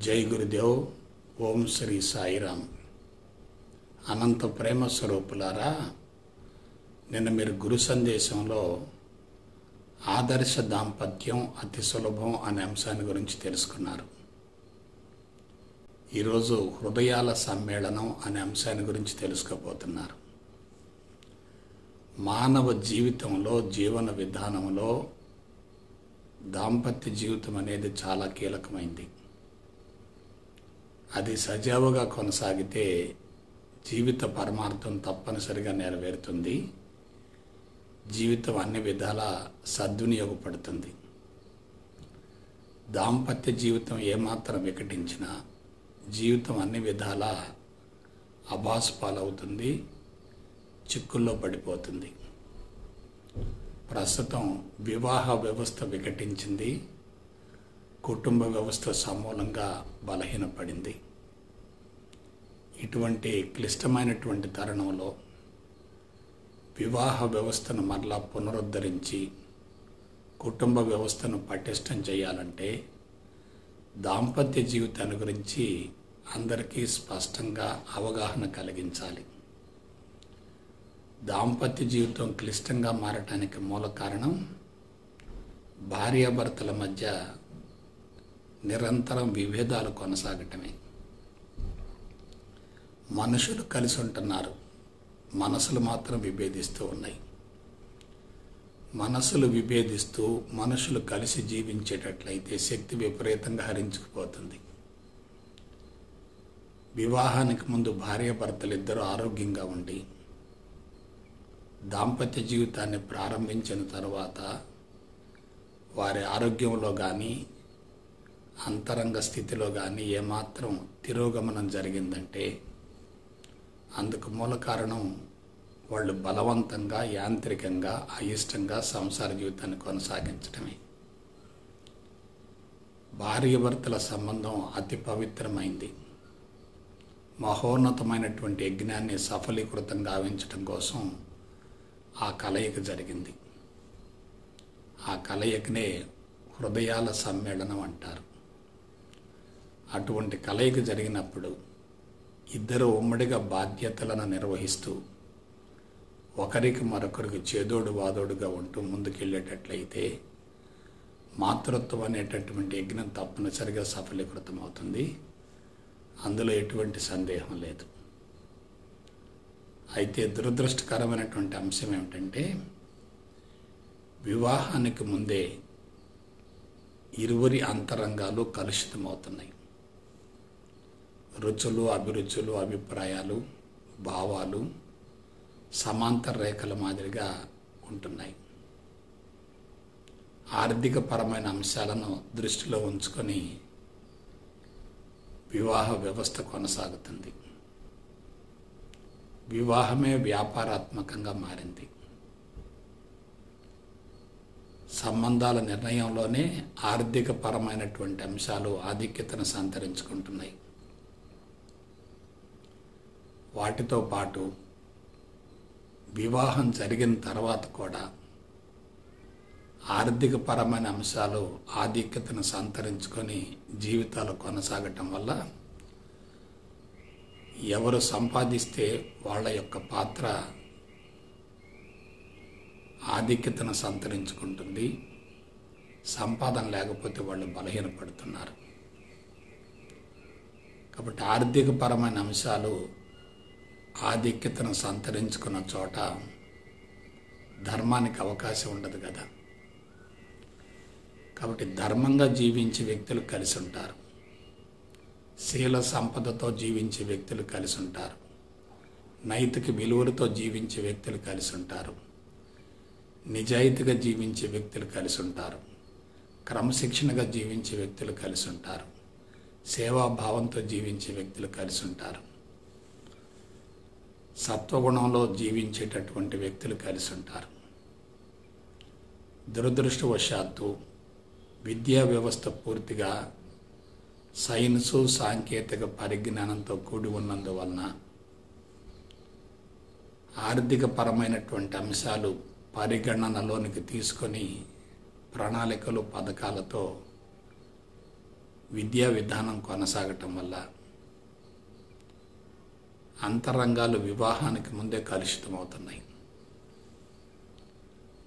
జై గురుదేవ్ ఓం శ్రీ సాయిరామ్. అనంత ప్రేమ స్వరూపులారా నిన్న మీరు గురు సందేశంలో ఆదర్శ దాంపత్యం అతి సులభం అనే అంశాన్ని గురించి తెలుసుకున్నారు. ఈరోజు హృదయాల సమ్మేళనం అనే అంశాన్ని గురించి తెలుసుకోబోతున్నారు. మానవ జీవితంలో జీవన విధానంలో దాంపత్య జీవితం అనేది చాలా కీలకమైంది. అది సజావుగా కొనసాగితే జీవిత పరమార్థం తప్పనిసరిగా నెరవేరుతుంది. జీవితం అన్ని విధాల సద్వినియోగపడుతుంది. దాంపత్య జీవితం ఏమాత్రం వికటించినా జీవితం అన్ని విధాల అభాసుపాలవుతుంది చిక్కుల్లో పడిపోతుంది. ప్రస్తుతం వివాహ వ్యవస్థ వికటించింది. కుటుంబ వ్యవస్థ సమూలంగా బలహీనపడింది. ఇటువంటి క్లిష్టమైనటువంటి తరుణంలో వివాహ వ్యవస్థను మరలా పునరుద్ధరించి కుటుంబ వ్యవస్థను పటిష్టం చేయాలంటే దాంపత్య జీవితాన్ని గురించి అందరికీ స్పష్టంగా అవగాహన కలిగించాలి. దాంపత్య జీవితం క్లిష్టంగా మారటానికి మూల కారణం భార్యాభర్తల మధ్య నిరంతరం విభేదాలు కొనసాగటమే. మనుషులు కలిసి ఉంటున్నారు. మనసులు మాత్రం విభేదిస్తూ ఉన్నాయి. మనసులు విభేదిస్తూ మనుషులు కలిసి జీవించేటట్లయితే శక్తి విపరీతంగా హరించుకుపోతుంది. వివాహానికి ముందు భార్యాభర్తలు ఇద్దరు ఆరోగ్యంగా ఉండి దాంపత్య జీవితాన్ని ప్రారంభించిన తర్వాత వారి ఆరోగ్యంలో కానీ అంతరంగ స్థితిలో కానీ ఏమాత్రం తిరోగమనం జరిగిందంటే అందుకు మూల కారణం వాళ్ళు బలవంతంగా యాంత్రికంగా అయిష్టంగా సంసార జీవితాన్ని కొనసాగించడమే భార్యభర్తల సంబంధం అతి పవిత్రమైంది. మహోన్నతమైనటువంటి యజ్ఞాన్ని సఫలీకృతం గావించడం కోసం ఆ కలయిక జరిగింది. ఆ కలయికనే హృదయాల సమ్మేళనం అంటారు. అటువంటి కలయిక జరిగినప్పుడు ఇద్దరు ఉమ్మడిగా బాధ్యతలను నిర్వహిస్తూ ఒకరికి మరొకరికి చేదోడు వాదోడుగా ఉంటూ ముందుకెళ్ళేటట్లయితే మాతృత్వం అనేటటువంటి యజ్ఞం తప్పనిసరిగా సఫలీకృతం అవుతుంది అందులో ఎటువంటి సందేహం లేదు. అయితే దురదృష్టకరమైనటువంటి అంశం ఏమిటంటే వివాహానికి ముందే ఇరువురి అంతరంగాలు కలుషితమవుతున్నాయి. రుచులు అభిరుచులు అభిప్రాయాలు భావాలు సమాంతర రేఖల మాదిరిగా ఉంటున్నాయి. ఆర్థిక పరమైన అంశాలను దృష్టిలో ఉంచుకొని వివాహ వ్యవస్థ కొనసాగుతుంది. వివాహమే వ్యాపారాత్మకంగా మారింది. సంబంధాల నిర్ణయంలోనే ఆర్థిక పరమైనటువంటి అంశాలు ఆధిక్యతను సంతరించుకుంటున్నాయి. వాటితో పాటు వివాహం జరిగిన తర్వాత కూడా ఆర్థికపరమైన అంశాలు ఆధిక్యతను సంతరించుకొని జీవితాలు కొనసాగటం వల్ల ఎవరు సంపాదిస్తే వాళ్ళ యొక్క పాత్ర ఆధిక్యతను సంతరించుకుంటుంది. సంపాదన లేకపోతే వాళ్ళు బలహీనపడుతున్నారు. కాబట్టి ఆర్థికపరమైన అంశాలు ఆధిక్యతను సంతరించుకున్న చోట ధర్మానికి అవకాశం ఉండదు కదా. కాబట్టి ధర్మంగా జీవించే వ్యక్తులు కలిసి ఉంటారు. శీల సంపదతో జీవించే వ్యక్తులు కలిసి ఉంటారు. నైతిక విలువలతో జీవించే వ్యక్తులు కలిసి ఉంటారు. నిజాయితీగా జీవించే వ్యక్తులు కలిసి ఉంటారు. క్రమశిక్షణగా జీవించే వ్యక్తులు కలిసి ఉంటారు. సేవాభావంతో జీవించే వ్యక్తులు కలిసి ఉంటారు. సత్వగుణంలో జీవించేటటువంటి వ్యక్తులు కలిసి ఉంటారు దురదృష్టవశాత్తు విద్యా వ్యవస్థ పూర్తిగా సైన్సు సాంకేతిక పరిజ్ఞానంతో కూడి ఉన్నందువలన ఆర్థిక పరమైనటువంటి అంశాలు పరిగణనలోనికి తీసుకొని ప్రణాళికలు పథకాలతో విద్యా విధానం కొనసాగటం వల్ల అంతరంగాలు వివాహానికి ముందే కలుషితమవుతున్నాయి.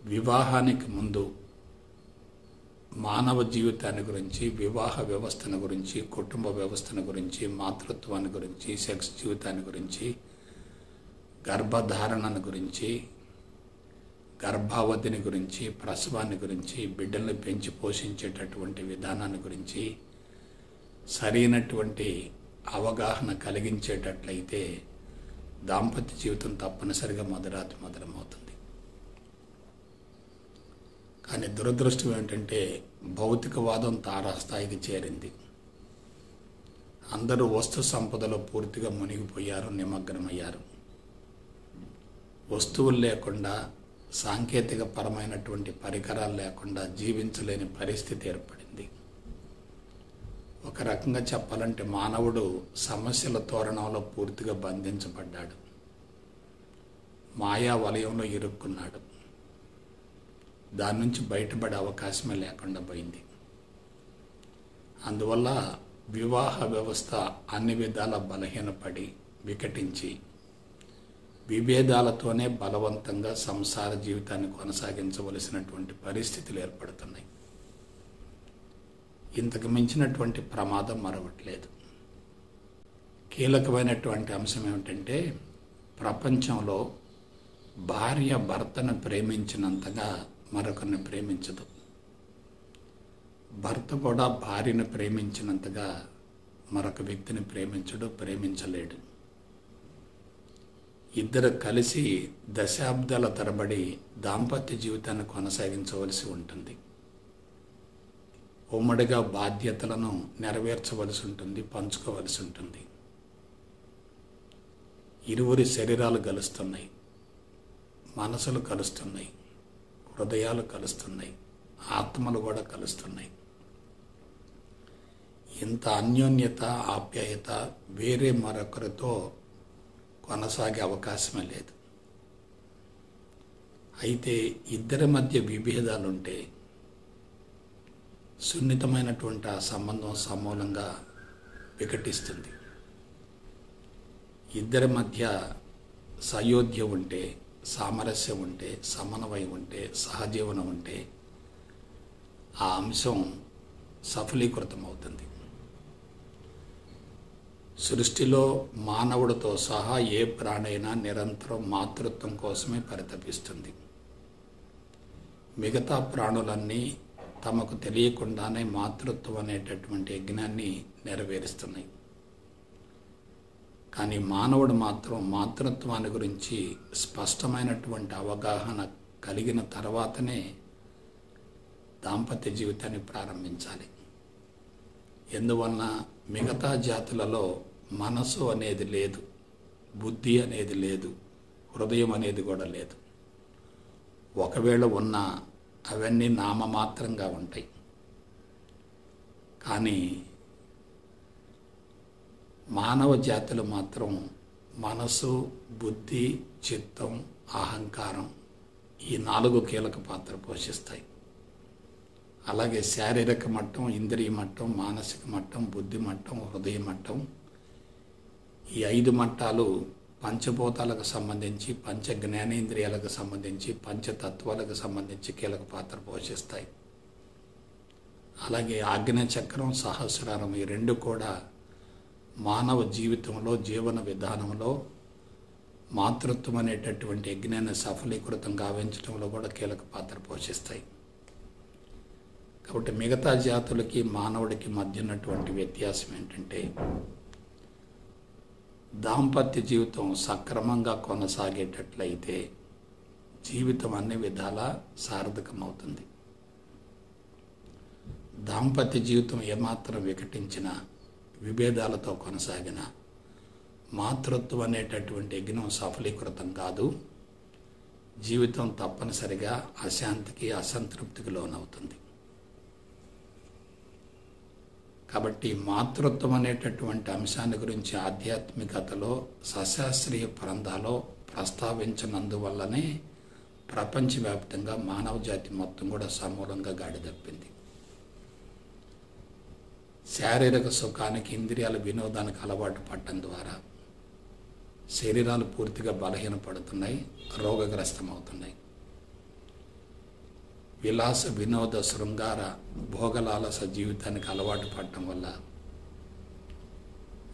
వివాహానికి ముందు మానవ జీవితాన్ని గురించి వివాహ వ్యవస్థను గురించి కుటుంబ వ్యవస్థను గురించి మాతృత్వాన్ని గురించి సెక్స్ జీవితాన్ని గురించి గర్భధారణను గురించి గర్భావధిని గురించి ప్రసవాన్ని గురించి బిడ్డల్ని పెంచి పోషించేటటువంటి విధానాన్ని గురించి సరైనటువంటి అవగాహన కలిగించేటట్లయితే దాంపత్య జీవితం తప్పనిసరిగా మొదరాతి మధురమవుతుంది కానీ దురదృష్టం ఏంటంటే భౌతికవాదం తారాస్థాయికి చేరింది. అందరూ వస్తు సంపదలో పూర్తిగా మునిగిపోయారు నిమగ్నమయ్యారు. వస్తువులు లేకుండా సాంకేతిక పరమైనటువంటి పరికరాలు లేకుండా జీవించలేని పరిస్థితి ఏర్పడింది. ఒక రకంగా చెప్పాలంటే మానవుడు సమస్యల తోరణంలో పూర్తిగా బంధించబడ్డాడు. మాయా వలయంలో ఇరుక్కున్నాడు. దాని నుంచి బయటపడే అవకాశమే లేకుండా పోయింది. అందువల్ల వివాహ వ్యవస్థ అన్ని విధాల బలహీనపడి వికటించి విభేదాలతోనే బలవంతంగా సంసార జీవితాన్ని కొనసాగించవలసినటువంటి పరిస్థితులు ఏర్పడుతున్నాయి. ఇంతకు మించినటువంటి ప్రమాదం మరొకట్లేదు కీలకమైనటువంటి అంశం ఏమిటంటే ప్రపంచంలో భార్య భర్తను ప్రేమించినంతగా మరొకరిని ప్రేమించదు. భర్త కూడా భార్యను ప్రేమించినంతగా మరొక వ్యక్తిని ప్రేమించడు ప్రేమించలేడు. ఇద్దరు కలిసి దశాబ్దాల తరబడి దాంపత్య జీవితాన్ని కొనసాగించవలసి ఉంటుంది. ఉమ్మడిగా బాధ్యతలను నెరవేర్చవలసి ఉంటుంది పంచుకోవలసి ఉంటుంది ఇరువురి శరీరాలు కలుస్తున్నాయి. మనసులు కలుస్తున్నాయి. హృదయాలు కలుస్తున్నాయి. ఆత్మలు కూడా కలుస్తున్నాయి. ఇంత అన్యోన్యత ఆప్యాయత వేరే మరొకరితో కొనసాగే అవకాశమే లేదు. అయితే ఇద్దరి మధ్య విభేదాలుంటే సున్నితమైనటువంటి ఆ సంబంధం సమూలంగా వికటిస్తుంది. ఇద్దరి మధ్య సయోధ్య ఉంటే సామరస్యం ఉంటే సమన్వయం ఉంటే సహజీవనం ఉంటే ఆ అంశం సఫలీకృతం అవుతుంది సృష్టిలో మానవుడితో సహా ఏ ప్రాణైనా నిరంతరం మాతృత్వం కోసమే పరితపిస్తుంది. మిగతా ప్రాణులన్నీ తమకు తెలియకుండానే మాతృత్వం అనేటటువంటి యజ్ఞాన్ని నెరవేరుస్తున్నాయి. కానీ మానవుడు మాత్రం మాతృత్వాన్ని గురించి స్పష్టమైనటువంటి అవగాహన కలిగిన తర్వాతనే దాంపత్య జీవితాన్ని ప్రారంభించాలి. ఎందువలన మిగతా జాతులలో మనసు అనేది లేదు బుద్ధి అనేది లేదు హృదయం అనేది కూడా లేదు. ఒకవేళ ఉన్న అవన్నీ నామమాత్రంగా ఉంటాయి. కానీ మానవ జాతులు మాత్రం మనసు బుద్ధి చిత్తం అహంకారం ఈ నాలుగు కీలక పాత్ర పోషిస్తాయి. అలాగే శారీరక మట్టం ఇంద్రియ మట్టం మానసిక మట్టం బుద్ధి మట్టం హృదయ మట్టం ఈ ఐదు మట్టాలు పంచభూతాలకు సంబంధించి పంచ జ్ఞానేంద్రియాలకు సంబంధించి పంచతత్వాలకు సంబంధించి కీలక పాత్ర పోషిస్తాయి. అలాగే ఆజ్ఞ చక్రం సహస్రారం ఈ రెండు కూడా మానవ జీవితంలో జీవన విధానంలో మాతృత్వం అనేటటువంటి యజ్ఞాన్ని సఫలీకృతం గావించడంలో కూడా కీలక పాత్ర పోషిస్తాయి. కాబట్టి మిగతా జాతులకి మానవుడికి మధ్య ఉన్నటువంటి వ్యత్యాసం ఏంటంటే దాంపత్య జీవితం సక్రమంగా కొనసాగేటట్లయితే జీవితం అన్ని విధాలా సార్థకమవుతుంది. దాంపత్య జీవితం ఏమాత్రం వికటించినా విభేదాలతో కొనసాగిన మాతృత్వం అనేటటువంటి యజ్ఞం సఫలీకృతం కాదు. జీవితం తప్పనిసరిగా అశాంతికి అసంతృప్తికి లోనవుతుంది. కాబట్టి మాతృత్వం అనేటటువంటి అంశాన్ని గురించి ఆధ్యాత్మికతలో సశాస్త్రీయ ప్రాంతాలో ప్రస్తావించినందువల్లనే ప్రపంచవ్యాప్తంగా మానవ జాతి మొత్తం కూడా సమూలంగా గాడి తప్పింది. శారీరక సుఖానికి ఇంద్రియాల వినోదానికి అలవాటు పడటం ద్వారా శరీరాలు పూర్తిగా బలహీనపడుతున్నాయి రోగగ్రస్తమవుతున్నాయి. విలాస వినోద శృంగార భోగలాలస జీవితానికి అలవాటు పడటం వల్ల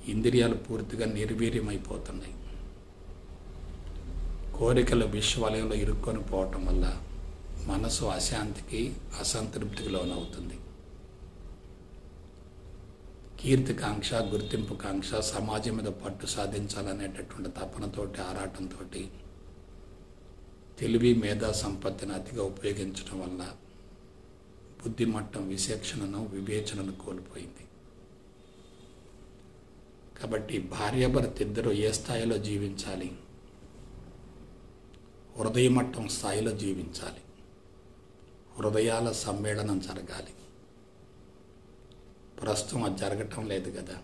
ఇంద్రియాలు పూర్తిగా నిర్వీర్యమైపోతున్నాయి. కోరికల విశ్వలయంలో ఇరుక్కొని పోవటం వల్ల మనసు అశాంతికి అసంతృప్తికి లోనవుతుంది. కీర్తికాంక్ష గుర్తింపుకాంక్ష సమాజం మీద పట్టు సాధించాలనేటటువంటి తపనతోటి ఆరాటంతో తెలివి మేధా సంపత్తిని అతిగా ఉపయోగించడం వల్ల బుద్ధిమట్టం విశేక్షణను వివేచనను కోల్పోయింది. కాబట్టి భార్యాభర్త ఇద్దరు ఏ స్థాయిలో జీవించాలి? హృదయమట్టం స్థాయిలో జీవించాలి. హృదయాల సమ్మేళనం జరగాలి. ప్రస్తుతం అది జరగటం లేదు కదా?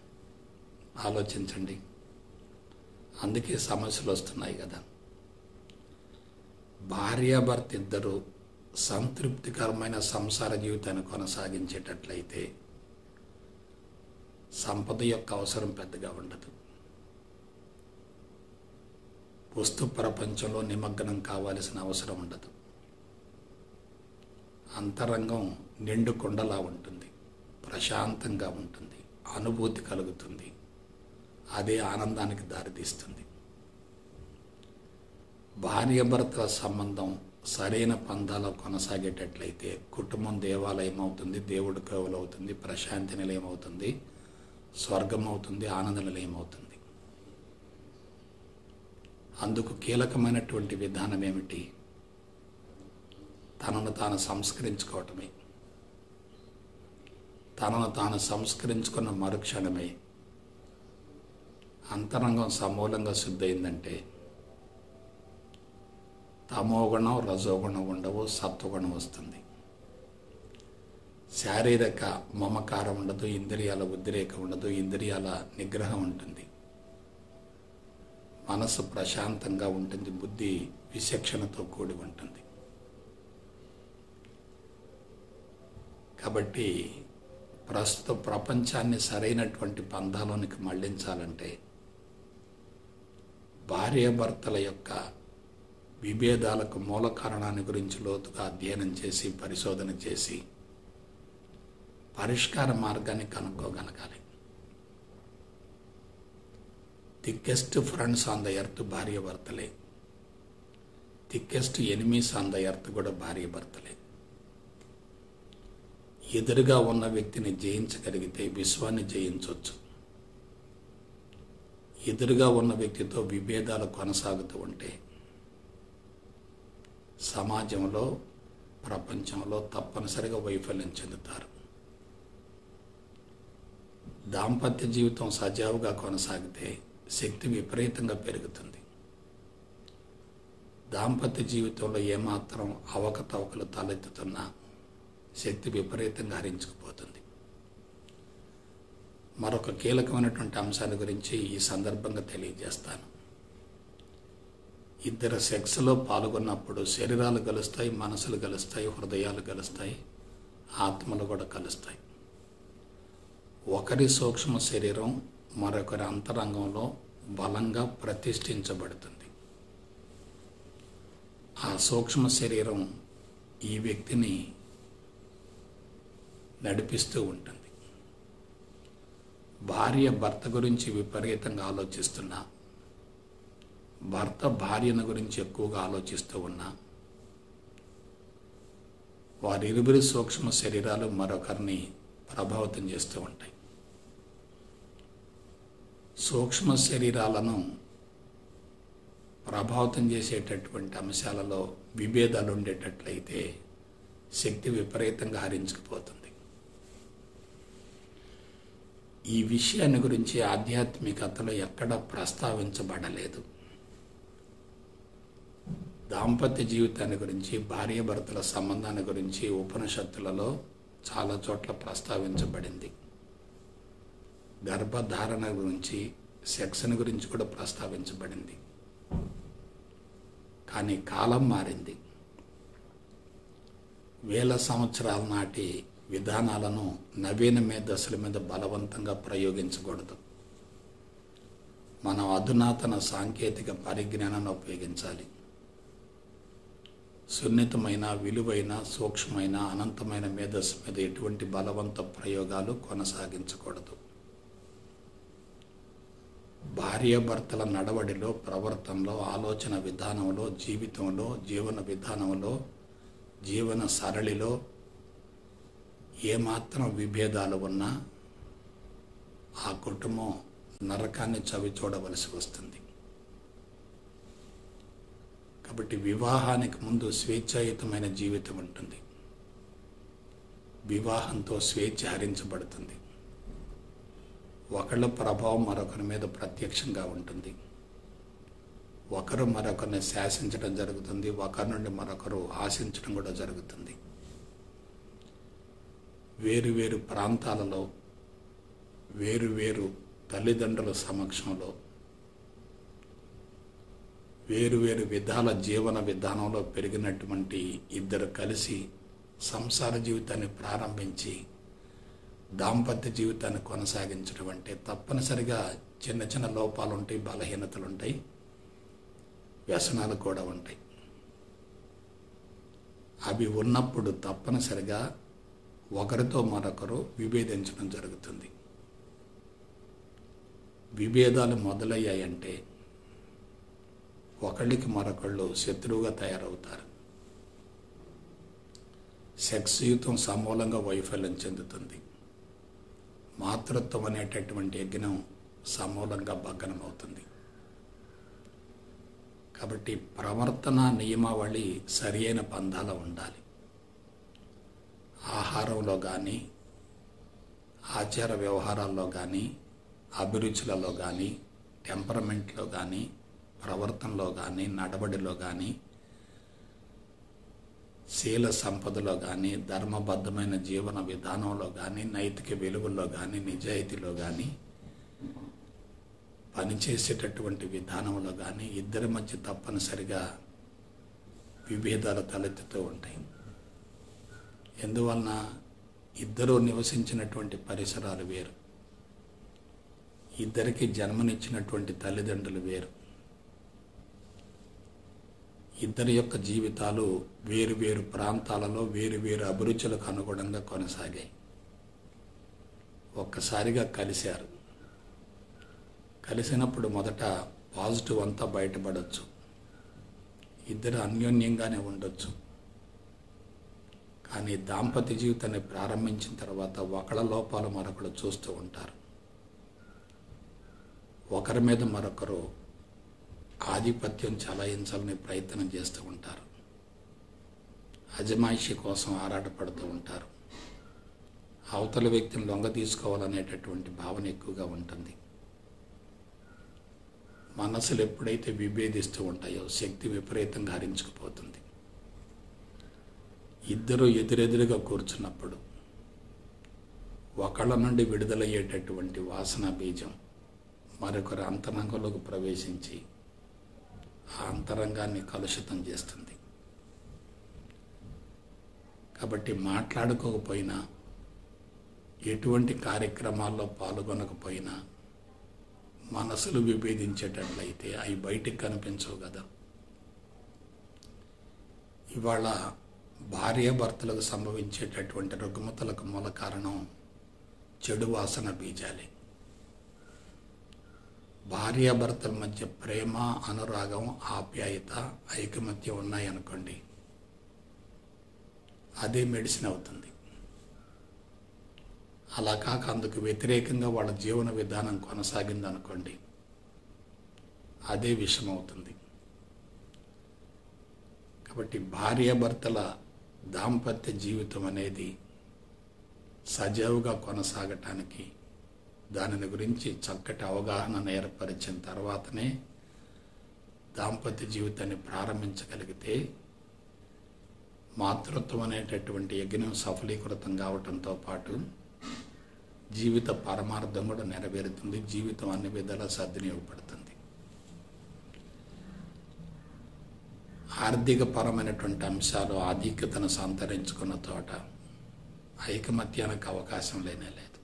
ఆలోచించండి. అందుకే సమస్యలు వస్తున్నాయి కదా? భార్యాభర్త ఇద్దరు సంతృప్తికరమైన సంసార జీవితాన్ని కొనసాగించేటట్లయితే సంపద యొక్క అవసరం పెద్దగా ఉండదు. వస్తు ప్రపంచంలో నిమగ్నం కావాల్సిన అవసరం ఉండదు. అంతరంగం నిండు కొండలా ఉంటుంది. ప్రశాంతంగా ఉంటుంది. అనుభూతి కలుగుతుంది. అదే ఆనందానికి దారితీస్తుంది. భార్యాభర్తల సంబంధం సరైన పందాలో కొనసాగేటట్లయితే కుటుంబం దేవాలయం అవుతుంది దేవుడు కోవలు అవుతుంది ప్రశాంతి నిలయం అవుతుంది స్వర్గం అవుతుంది ఆనంద నిలయం అవుతుంది. అందుకు కీలకమైనటువంటి విధానం ఏమిటి? తనను తాను సంస్కరించుకోవటమే. తనను తాను సంస్కరించుకున్న మరుక్షణమే అంతరంగం సమూలంగా శుద్ధయిందంటే తమోగుణం రజోగుణం ఉండవు సత్వగుణం వస్తుంది. శారీరక మమకారం ఉండదు ఇంద్రియాల ఉద్రేకం ఉండదు ఇంద్రియాల నిగ్రహం ఉంటుంది. మనసు ప్రశాంతంగా ఉంటుంది బుద్ధి విచక్షణతో కూడి ఉంటుంది. కాబట్టి ప్రస్తుత ప్రపంచాన్ని సరైనటువంటి పంధాలోనికి మళ్ళించాలంటే భార్యాభర్తల యొక్క విభేదాలకు మూల కారణాన్ని గురించి లోతుగా అధ్యయనం చేసి పరిశోధన చేసి పరిష్కార మార్గాన్ని కనుక్కోగలగాలి. Thickest friends on the earth భార్య భర్తలే. Thickest enemies on the earth కూడా భార్య భర్తలే. ఎదురుగా ఉన్న వ్యక్తిని జయించగలిగితే విశ్వాన్ని జయించవచ్చు ఎదురుగా ఉన్న వ్యక్తితో విభేదాలు కొనసాగుతూ ఉంటే సమాజంలో ప్రపంచంలో తప్పనిసరిగా వైఫల్యం చెందుతారు. దాంపత్య జీవితం సజావుగా కొనసాగితే శక్తి విపరీతంగా పెరుగుతుంది. దాంపత్య జీవితంలో ఏమాత్రం అవకతవకలు తలెత్తుతున్నా శక్తి విపరీతంగా హరించుకుపోతుంది. మరొక కీలకమైనటువంటి అంశాల గురించి ఈ సందర్భంగా తెలియజేస్తాను. ఇద్దరు సెక్స్లో పాల్గొన్నప్పుడు శరీరాలు కలుస్తాయి మనసులు కలుస్తాయి హృదయాలు కలుస్తాయి ఆత్మలు కూడా కలుస్తాయి. ఒకరి సూక్ష్మ శరీరం మరొకరి అంతరంగంలో బలంగా ప్రతిష్ఠించబడుతుంది. ఆ సూక్ష్మ శరీరం ఈ వ్యక్తిని నడిపిస్తూ ఉంటుంది. భార్య భర్త గురించి విపరీతంగా ఆలోచిస్తున్నా భర్త భార్యను గురించి ఎక్కువగా ఆలోచిస్తూ ఉన్నా వారిరువురి సూక్ష్మ శరీరాలు మరొకరిని ప్రభావితం చేస్తూ ఉంటాయి. సూక్ష్మ శరీరాలను ప్రభావితం చేసేటటువంటి అంశాలలో విభేదాలు ఉండేటట్లయితే శక్తి విపరీతంగా హరించుకుపోతుంది. ఈ విషయాన్ని గురించి ఆధ్యాత్మికతలో ఎక్కడ ప్రస్తావించబడలేదు. దాంపత్య జీవితాన్ని గురించి భార్యాభర్తల సంబంధాన్ని గురించి ఉపనిషత్తులలో చాలా చోట్ల ప్రస్తావించబడింది. గర్భధారణ గురించి సెక్స్ని గురించి కూడా ప్రస్తావించబడింది. కానీ కాలం మారింది. వేల సంవత్సరాల నాటి విధానాలను నవీనమే దశల మీద బలవంతంగా ప్రయోగించకూడదు. మనం అధునాతన సాంకేతిక పరిజ్ఞానాన్ని ఉపయోగించాలి. సున్నితమైన విలువైన సూక్ష్మమైన అనంతమైన మేధస్సు మీద ఎటువంటి బలవంత ప్రయోగాలు కొనసాగించకూడదు. భార్యాభర్తల నడవడిలో ప్రవర్తనలో ఆలోచన విధానంలో జీవితంలో జీవన విధానంలో జీవన సరళిలో ఏమాత్రం విభేదాలు ఉన్నా ఆ కుటుంబం నరకాన్ని చవి చూడవలసి వస్తుంది. కాబట్టి వివాహానికి ముందు స్వేచ్ఛాయుతమైన జీవితం ఉంటుంది. వివాహంతో స్వేచ్ఛ హరించబడుతుంది. ఒకళ్ళ ప్రభావం మరొకరి మీద ప్రత్యక్షంగా ఉంటుంది. ఒకరు మరొకరిని శాసించడం జరుగుతుంది. ఒకరి నుండి మరొకరు ఆశించడం కూడా జరుగుతుంది. వేరు వేరు ప్రాంతాలలో వేరు వేరు తల్లిదండ్రుల సమక్షంలో వేరు వేరు విధాల జీవన విధానంలో పెరిగినటువంటి ఇద్దరు కలిసి సంసార జీవితాన్ని ప్రారంభించి దాంపత్య జీవితాన్ని కొనసాగించడం అంటే తప్పనిసరిగా చిన్న చిన్న లోపాలు ఉంటాయి బలహీనతలు ఉంటాయి వ్యసనాలు కూడా ఉంటాయి. అవి ఉన్నప్పుడు తప్పనిసరిగా ఒకరితో మరొకరు విభేదించడం జరుగుతుంది. విభేదాలు మొదలయ్యాయంటే ఒకళ్ళకి మరొకళ్ళు శత్రువుగా తయారవుతారు. సెక్స్ యుతం సమూలంగా వైఫల్యం చెందుతుంది. మాతృత్వం అనేటటువంటి యజ్ఞం సమూలంగా భగ్నమవుతుంది. కాబట్టి ప్రవర్తన నియమావళి సరి అయిన పందాల ఉండాలి. ఆహారంలో కానీ ఆచార వ్యవహారాల్లో కానీ అభిరుచులలో కానీ టెంపరమెంట్లో కానీ ప్రవర్తనలో కానీ నడబడిలో కానీ శీల సంపదలో కానీ ధర్మబద్ధమైన జీవన విధానంలో కానీ నైతిక విలువల్లో కానీ నిజాయితీలో కానీ పనిచేసేటటువంటి విధానంలో కానీ ఇద్దరి మధ్య తప్పనిసరిగా విభేదాలు తలెత్తుతూ ఉంటాయి. ఎందువలన ఇద్దరు నివసించినటువంటి పరిసరాలు వేరు. ఇద్దరికి జన్మనిచ్చినటువంటి తల్లిదండ్రులు వేరు. ఇద్దరి యొక్క జీవితాలు వేరు వేరు ప్రాంతాలలో వేరు వేరు అభిరుచులకు అనుగుణంగా కొనసాగాయి. ఒక్కసారిగా కలిశారు. కలిసినప్పుడు మొదట పాజిటివ్ అంతా బయటపడవచ్చు ఇద్దరు అన్యోన్యంగానే ఉండొచ్చు. కానీ దాంపత్య జీవితాన్ని ప్రారంభించిన తర్వాత ఒకళ్ళ లోపాలు మరొకరు చూస్తూ ఉంటారు. ఒకరి మీద మరొకరు ఆధిపత్యం చలాయించాలనే ప్రయత్నం చేస్తూ ఉంటారు. అజమాయిషి కోసం ఆరాటపడుతూ ఉంటారు. అవతల వ్యక్తిని లొంగ తీసుకోవాలనేటటువంటి భావన ఎక్కువగా ఉంటుంది. మనసులు ఎప్పుడైతే విభేదిస్తూ ఉంటాయో శక్తి విపరీతంగా హరించుకుపోతుంది. ఇద్దరు ఎదురెదురుగా కూర్చున్నప్పుడు ఒకళ్ళ నుండి విడుదలయ్యేటటువంటి వాసన బీజం మరొకరి అంతరంగంలోకి ప్రవేశించి ఆ అంతరంగాన్ని కలుషితం చేస్తుంది. కాబట్టి మాట్లాడుకోకపోయినా ఎటువంటి కార్యక్రమాల్లో పాల్గొనకపోయినా మనసులు విభేదించేటట్లయితే అవి బయటికి కనిపించవు కదా. ఇవాళ భార్యాభర్తలకు సంభవించేటటువంటి రుగ్మతలకు మూల కారణం చెడు వాసన బీజాలే. భార్యాభర్తల మధ్య ప్రేమ అనురాగం ఆప్యాయత ఐకమత్యం ఉన్నాయనుకోండి. అదే మెడిసిన్ అవుతుంది. అలా కాక అందుకు వ్యతిరేకంగా వాళ్ళ జీవన విధానం కొనసాగింది అనుకోండి అదే విషయం అవుతుంది. కాబట్టి భార్యాభర్తల దాంపత్య జీవితం అనేది సజావుగా కొనసాగటానికి దానిని గురించి చక్కటి అవగాహనను ఏర్పరిచిన తర్వాతనే దాంపత్య జీవితాన్ని ప్రారంభించగలిగితే మాతృత్వం అనేటటువంటి యజ్ఞం సఫలీకృతం కావటంతో పాటు జీవిత పరమార్థం కూడా నెరవేరుతుంది జీవితం అన్ని విధాలా సద్వినియోగపడుతుంది. ఆర్థిక పరమైనటువంటి అంశాలు ఆధిక్యతను సంతరించుకున్న తోట ఐకమత్యానికి అవకాశం లేనే లేదు.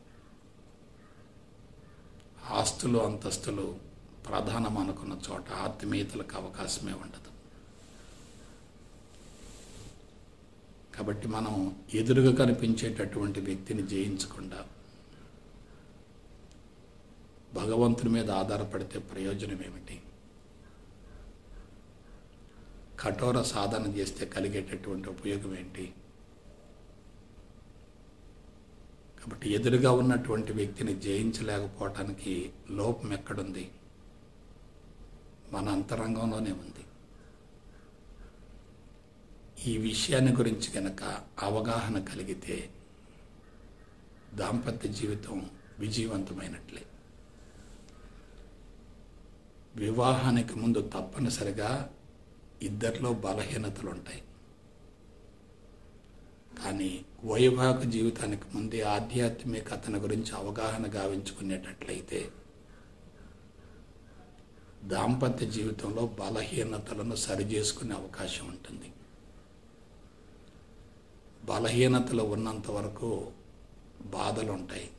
ఆస్తులు అంతస్తులు ప్రధానం అనుకున్న చోట ఆత్మీయతలకు అవకాశమే ఉండదు. కాబట్టి మనం ఎదురుగా కనిపించేటటువంటి వ్యక్తిని జయించకుండా భగవంతుని మీద ఆధారపడితే ప్రయోజనం ఏమిటి? కఠోర సాధన చేస్తే కలిగేటటువంటి ఉపయోగం ఏంటి? కాబట్టి ఎదురుగా ఉన్నటువంటి వ్యక్తిని జయించలేకపోవటానికి లోపం ఎక్కడుంది? మన అంతరంగంలోనే ఉంది. ఈ విషయాన్ని గురించి కనుక అవగాహన కలిగితే దాంపత్య జీవితం విజయవంతమైనట్లే. వివాహానికి ముందు తప్పనిసరిగా ఇద్దరిలో బలహీనతలు ఉంటాయి కానీ వైవాహిక జీవితానికి ముందే ఆధ్యాత్మికతను గురించి అవగాహన గావించుకునేటట్లయితే దాంపత్య జీవితంలో బలహీనతలను సరిచేసుకునే అవకాశం ఉంటుంది. బలహీనతలు ఉన్నంత వరకు బాధలు ఉంటాయి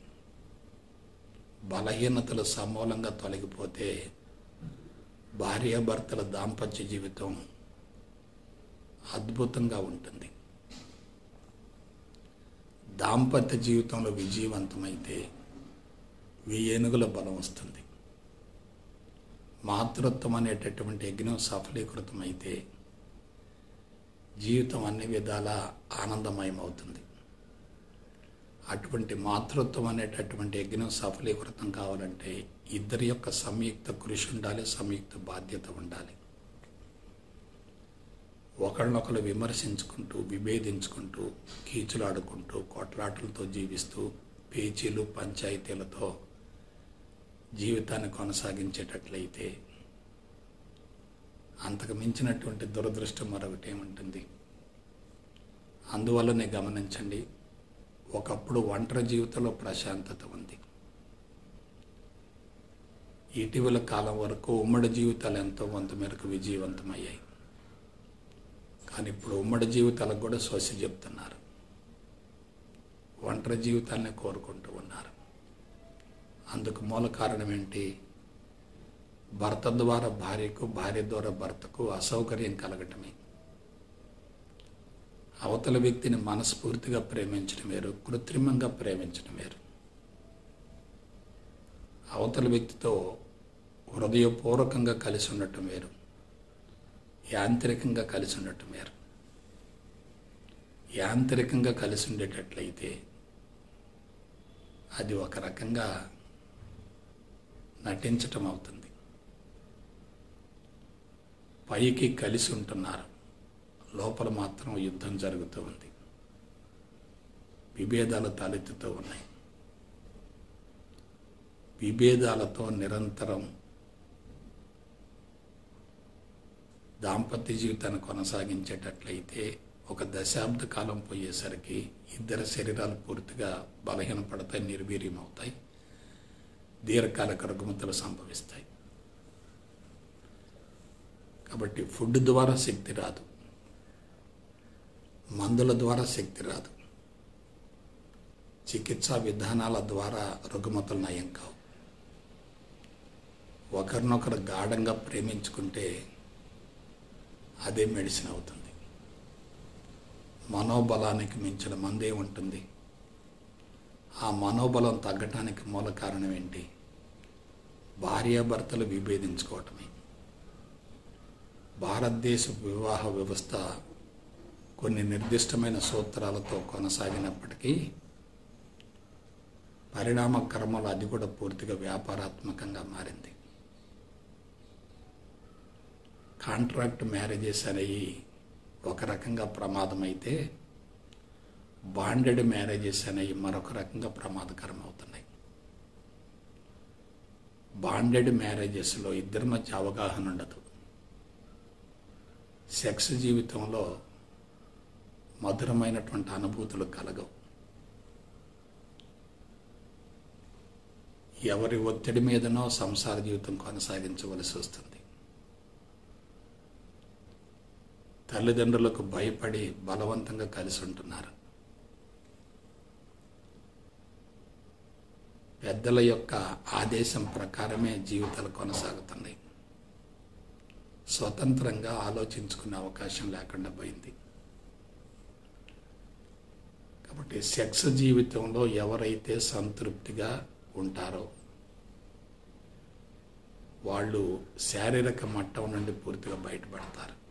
బలహీనతలు సమూలంగా తొలగిపోతే భార్యాభర్తల దాంపత్య జీవితం అద్భుతంగా ఉంటుంది. దాంపత్య జీవితంలో విజయవంతమైతే వెయ్యేనుగుల బలం వస్తుంది. మాతృత్వం అనేటటువంటి యజ్ఞం సఫలీకృతమైతే జీవితం అన్ని విధాల ఆనందమయమవుతుంది. అటువంటి మాతృత్వం అనేటటువంటి యజ్ఞం సఫలీకృతం కావాలంటే ఇద్దరి యొక్క సంయుక్త కృషి ఉండాలి సంయుక్త బాధ్యత ఉండాలి. ఒకళ్ళనొకరు విమర్శించుకుంటూ విభేదించుకుంటూ కీచులాడుకుంటూ కొట్లాటలతో జీవిస్తూ పేచీలు పంచాయతీలతో జీవితాన్ని కొనసాగించేటట్లయితే అంతకు మించినటువంటి దురదృష్టం మరొకటి ఏముంటుంది? అందువల్లనే గమనించండి ఒకప్పుడు ఒంటరి జీవితంలో ప్రశాంతత ఉంది. ఇటీవల కాలం వరకు ఉమ్మడి జీవితాలు ఎంతో కొంత మేరకు విజయవంతమయ్యాయి. కానీ ఇప్పుడు ఉమ్మడి జీవితాలకు కూడా స్వస్తి చెప్తున్నారు. ఒంటరి జీవితాలనే కోరుకుంటూ ఉన్నారు. అందుకు మూల కారణం ఏంటి? భర్త ద్వారా భార్యకు భార్య ద్వారా భర్తకు అసౌకర్యం కలగటమే. అవతల వ్యక్తిని మనస్ఫూర్తిగా ప్రేమించడం వేరు కృత్రిమంగా ప్రేమించడం వేరు. అవతల వ్యక్తితో హృదయపూర్వకంగా కలిసి ఉండటం వేరు. యాంత్రికంగా కలిసి ఉండటం వేరు యాంత్రికంగా కలిసి ఉండేటట్లయితే అది ఒక రకంగా నటించటం అవుతుంది. పైకి కలిసి ఉంటున్నారు. లోపల మాత్రం యుద్ధం జరుగుతూ ఉంది. విభేదాలు తలెత్తుతూ ఉన్నాయి. విభేదాలతో నిరంతరం దాంపత్య జీవితాన్ని కొనసాగించేటట్లయితే ఒక దశాబ్ద కాలం పోయేసరికి ఇద్దరు శరీరాలు పూర్తిగా బలహీనపడతాయి నిర్వీర్యమవుతాయి దీర్ఘకాలిక రుగ్మతలు సంభవిస్తాయి. కాబట్టి ఫుడ్ ద్వారా శక్తి రాదు. మందుల ద్వారా శక్తి రాదు. చికిత్సా విధానాల ద్వారా రుగ్మతలు నయం కావు. ఒకరినొకరు గాఢంగా ప్రేమించుకుంటే అదే మెడిసిన్ అవుతుంది. మనోబలానికి మించిన మందే ఉంటుంది. ఆ మనోబలం తగ్గటానికి మూల కారణం ఏంటి? భార్యాభర్తలు విభేదించుకోవటమే. భారతదేశ వివాహ వ్యవస్థ కొన్ని నిర్దిష్టమైన సూత్రాలతో కొనసాగినప్పటికీ పరిణామ క్రమంలో అది కూడా పూర్తిగా వ్యాపారాత్మకంగా మారింది. కాంట్రాక్ట్ మ్యారేజెస్ అనేవి ఒక రకంగా ప్రమాదం అయితే బాండెడ్ మ్యారేజెస్ అనేవి మరొక రకంగా ప్రమాదకరం అవుతున్నాయి బాండెడ్ మ్యారేజెస్లో ఇద్దరి మధ్య అవగాహన ఉండదు. సెక్స్ జీవితంలో మధురమైనటువంటి అనుభూతులు కలగవు. ఎవరి ఒత్తిడి మీదనో సంసార జీవితం కొనసాగించవలసి వస్తుంది. తల్లిదండ్రులకు భయపడి బలవంతంగా కలిసి ఉంటున్నారు. పెద్దల యొక్క ఆదేశం ప్రకారమే జీవితాలు కొనసాగుతున్నాయి. స్వతంత్రంగా ఆలోచించుకునే అవకాశం లేకుండా పోయింది. కాబట్టి సెక్స్ జీవితంలో ఎవరైతే సంతృప్తిగా ఉంటారో వాళ్ళు శారీరక మట్టం నుండి పూర్తిగా బయటపడతారు.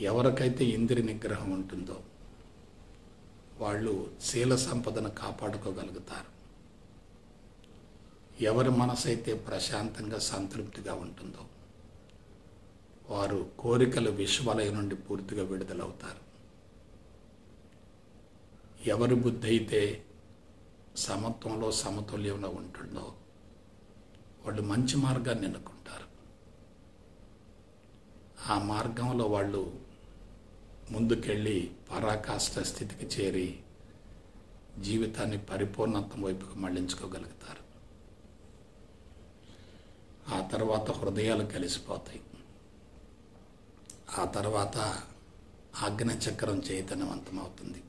ఎవరికైతే ఇంద్రియ నిగ్రహం ఉంటుందో వాళ్ళు శీల సంపదను కాపాడుకోగలుగుతారు. ఎవరి మనసు అయితే ప్రశాంతంగా సంతృప్తిగా ఉంటుందో వారు కోరికల విశ్వలయ నుండి పూర్తిగా విడుదలవుతారు. ఎవరి బుద్ధి అయితే సమత్వంలో సమతుల్యంలో ఉంటుందో వాళ్ళు మంచి మార్గాన్ని ఎన్నుకుంటారు. ఆ మార్గంలో వాళ్ళు ముందుకెళ్ళి పరాకాష్ట స్థితికి చేరి జీవితాన్ని పరిపూర్ణత్వం వైపుకు మళ్ళించుకోగలుగుతారు. ఆ తర్వాత హృదయాలు కలిసిపోతాయి. ఆ తర్వాత ఆజ్ఞచక్రం చైతన్యవంతమవుతుంది.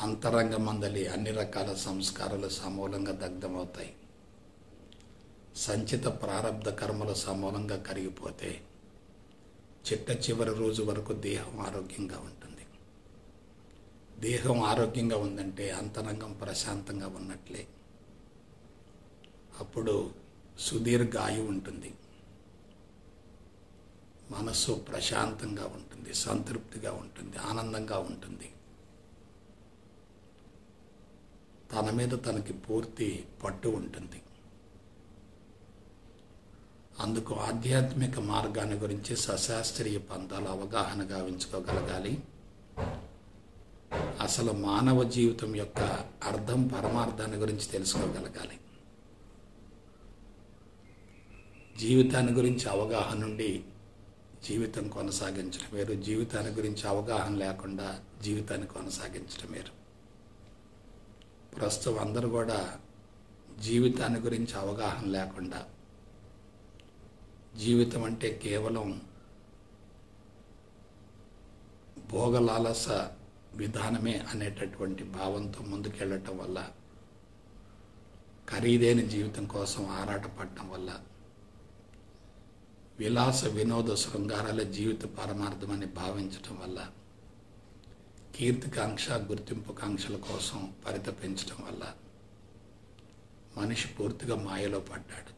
అంతరంగ మందలి అన్ని రకాల సంస్కారాలు సమూలంగా దగ్ధమవుతాయి. సంచిత ప్రారంధ కర్మలు సమూలంగా కరిగిపోతే చిట్ట చివరి రోజు వరకు దేహం ఆరోగ్యంగా ఉంటుంది. దేహం ఆరోగ్యంగా ఉందంటే అంతరంగం ప్రశాంతంగా ఉన్నట్లే. అప్పుడు సుదీర్ఘ ఆయువు ఉంటుంది. మనస్సు ప్రశాంతంగా ఉంటుంది సంతృప్తిగా ఉంటుంది ఆనందంగా ఉంటుంది. తన మీద తనకి పూర్తి పట్టు ఉంటుంది. అందుకు ఆధ్యాత్మిక మార్గాన్ని గురించి సశాస్త్రీయ పంథాలు అవగాహన గావించుకోగలగాలి. అసలు మానవ జీవితం యొక్క అర్థం పరమార్థాన్ని గురించి తెలుసుకోగలగాలి. జీవితాన్ని గురించి అవగాహన నుండి జీవితం కొనసాగించడం వేరు. జీవితాన్ని గురించి అవగాహన లేకుండా జీవితాన్ని కొనసాగించడం వేరు. ప్రస్తుతం అందరూ కూడా జీవితాన్ని గురించి అవగాహన లేకుండా జీవితం అంటే కేవలం భోగలాలస విధానమే అనేటటువంటి భావంతో ముందుకెళ్ళటం వల్ల ఖరీదైన జీవితం కోసం ఆరాటపడటం వల్ల విలాస వినోద శృంగారాల జీవిత పరమార్థమని భావించటం వల్ల కీర్తికాంక్ష గుర్తింపు కాంక్షల కోసం పరితపించటం వల్ల మనిషి పూర్తిగా మాయలో పడ్డాడు.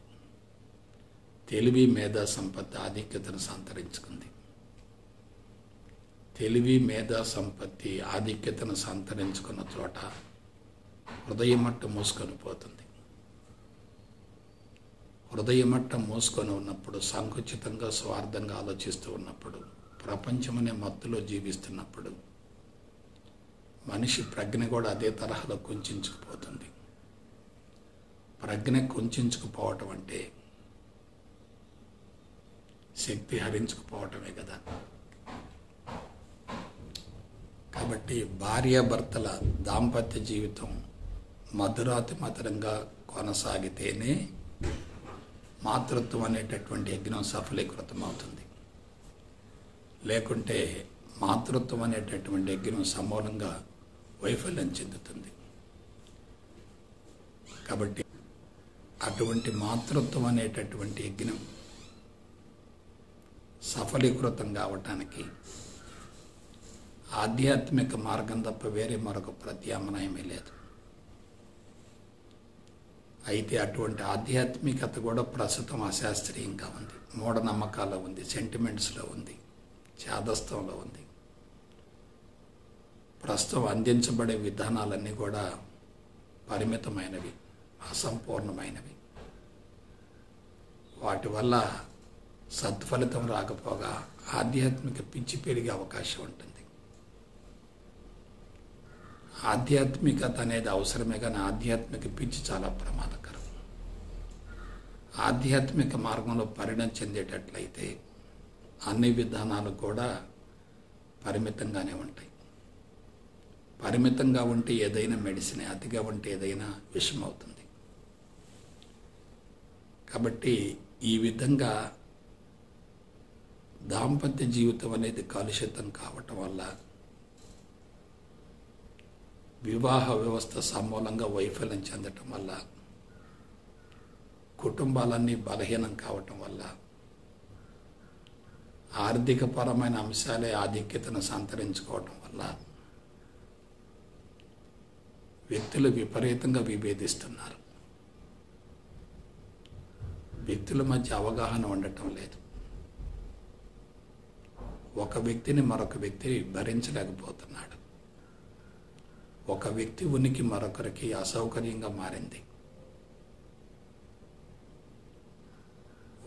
తెలివి మేధా సంపత్తి ఆధిక్యతను సంతరించుకుంది. తెలివి మేధా సంపత్తి ఆధిక్యతను సంతరించుకున్న చోట హృదయమట్ట మూసుకొని పోతుంది. హృదయమట్ట మూసుకొని ఉన్నప్పుడు సంకుచితంగా స్వార్థంగా ఆలోచిస్తూ ఉన్నప్పుడు ప్రపంచమనే మత్తులో జీవిస్తున్నప్పుడు మనిషి ప్రజ్ఞ కూడా అదే తరహాలో కుంచుకుపోతుంది ప్రజ్ఞ కుంచుకుపోవటం అంటే శక్తి హరించుకుపోవటమే కదా. కాబట్టి భార్యాభర్తల దాంపత్య జీవితం మధురాతి మధురంగా కొనసాగితేనే మాతృత్వం అనేటటువంటి యజ్ఞం సఫలీకృతం అవుతుంది లేకుంటే మాతృత్వం అనేటటువంటి యజ్ఞం సమూలంగా వైఫల్యం చెందుతుంది. కాబట్టి అటువంటి మాతృత్వం అనేటటువంటి యజ్ఞం సఫలీకృతం కావటానికి ఆధ్యాత్మిక మార్గం తప్ప వేరే మరొక ప్రత్యామ్నాయమే లేదు. అయితే అటువంటి ఆధ్యాత్మికత కూడా ప్రస్తుతం అశాస్త్రీయంగా ఉంది. మూఢనమ్మకాల్లో ఉంది సెంటిమెంట్స్లో ఉంది చాదస్తంలో ఉంది. ప్రస్తుతం అందించబడే విధానాలన్నీ కూడా పరిమితమైనవి అసంపూర్ణమైనవి. వాటి వల్ల సత్ఫలితం రాకపోగా ఆధ్యాత్మిక పిచ్చి పెరిగే అవకాశం ఉంటుంది. ఆధ్యాత్మికత అనేది అవసరమే కానీ ఆధ్యాత్మిక పిచ్చి చాలా ప్రమాదకరం. ఆధ్యాత్మిక మార్గంలో పరిణతి చెందేటట్లయితే అన్ని విధానాలు కూడా పరిమితంగానే ఉంటాయి. పరిమితంగా ఉంటే ఏదైనా మెడిసిన్ అతిగా ఉంటే ఏదైనా విషం అవుతుంది కాబట్టి ఈ విధంగా దాంపత్య జీవితం అనేది కలుషితం కావటం వల్ల వివాహ వ్యవస్థ సమూలంగా వైఫల్యం చెందటం వల్ల కుటుంబాలన్నీ బలహీనం కావటం వల్ల ఆర్థికపరమైన అంశాలే ఆధిక్యతను సంతరించుకోవటం వల్ల వ్యక్తులు విపరీతంగా విభేదిస్తున్నారు. వ్యక్తుల మధ్య అవగాహన ఉండటం లేదు. ఒక వ్యక్తిని మరొక వ్యక్తి భరించలేకపోతున్నాడు. ఒక వ్యక్తి ఉనికి మరొకరికి అసౌకర్యంగా మారింది.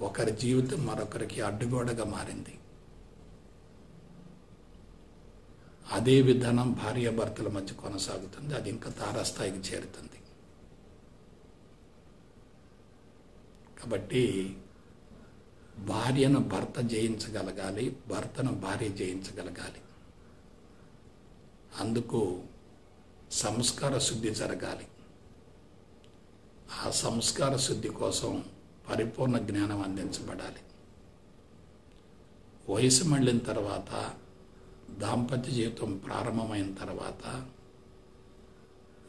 ఒకరి జీవితం మరొకరికి అడ్డుగోడగా మారింది. అదే విధానం భార్యాభర్తల మధ్య కొనసాగుతుంది. అది ఇంకా తారాస్థాయికి చేరుతుంది. కాబట్టి భార్యను భర్త జయించగలగాలి భర్తను భార్య జయించగలగాలి. అందుకు సంస్కార శుద్ధి జరగాలి. ఆ సంస్కార శుద్ధి కోసం పరిపూర్ణ జ్ఞానం అందించబడాలి. వయసు మళ్ళిన తర్వాత దాంపత్య జీవితం ప్రారంభమైన తర్వాత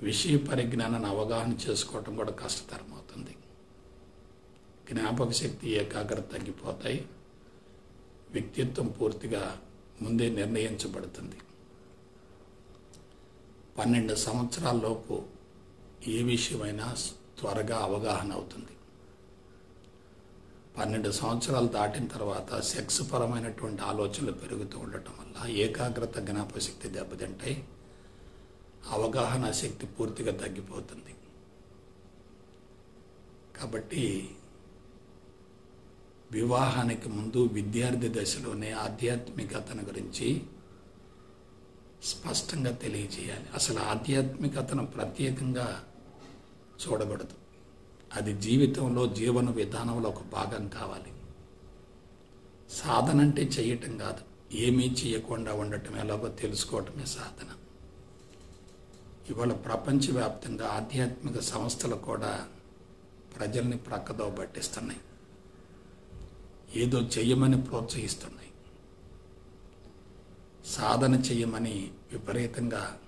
విషయ పరిజ్ఞానాన్ని అవగాహన చేసుకోవటం కూడా కష్టతరం అవుతుంది జ్ఞాపక శక్తి ఏకాగ్రత తగ్గిపోతాయి. వ్యక్తిత్వం పూర్తిగా ముందే నిర్ణయించబడుతుంది. పన్నెండు సంవత్సరాల్లోపు ఏ విషయమైనా త్వరగా అవగాహన అవుతుంది. పన్నెండు సంవత్సరాలు దాటిన తర్వాత సెక్స్ పరమైనటువంటి ఆలోచనలు పెరుగుతూ ఉండటం వల్ల ఏకాగ్రత జ్ఞాపశక్తి దెబ్బతింటాయి. అవగాహన శక్తి పూర్తిగా తగ్గిపోతుంది. కాబట్టి వివాహానికి ముందు విద్యార్థి దశలోనే ఆధ్యాత్మికతను గురించి స్పష్టంగా తెలియజేయాలి. అసలు ఆధ్యాత్మికతను ప్రత్యేకంగా చూడకూడదు అది జీవితంలో జీవన విధానంలో ఒక భాగం కావాలి. సాధన అంటే చేయటం కాదు. ఏమీ చేయకుండా ఉండటం ఎలాగో తెలుసుకోవటమే సాధన. ఇవాళ ప్రపంచవ్యాప్తంగా ఆధ్యాత్మిక సంస్థలు కూడా ప్రజల్ని ప్రక్కదో పట్టిస్తున్నాయి. ఏదో చెయ్యమని ప్రోత్సహిస్తున్నాయి. సాధన చెయ్యమని విపరీతంగా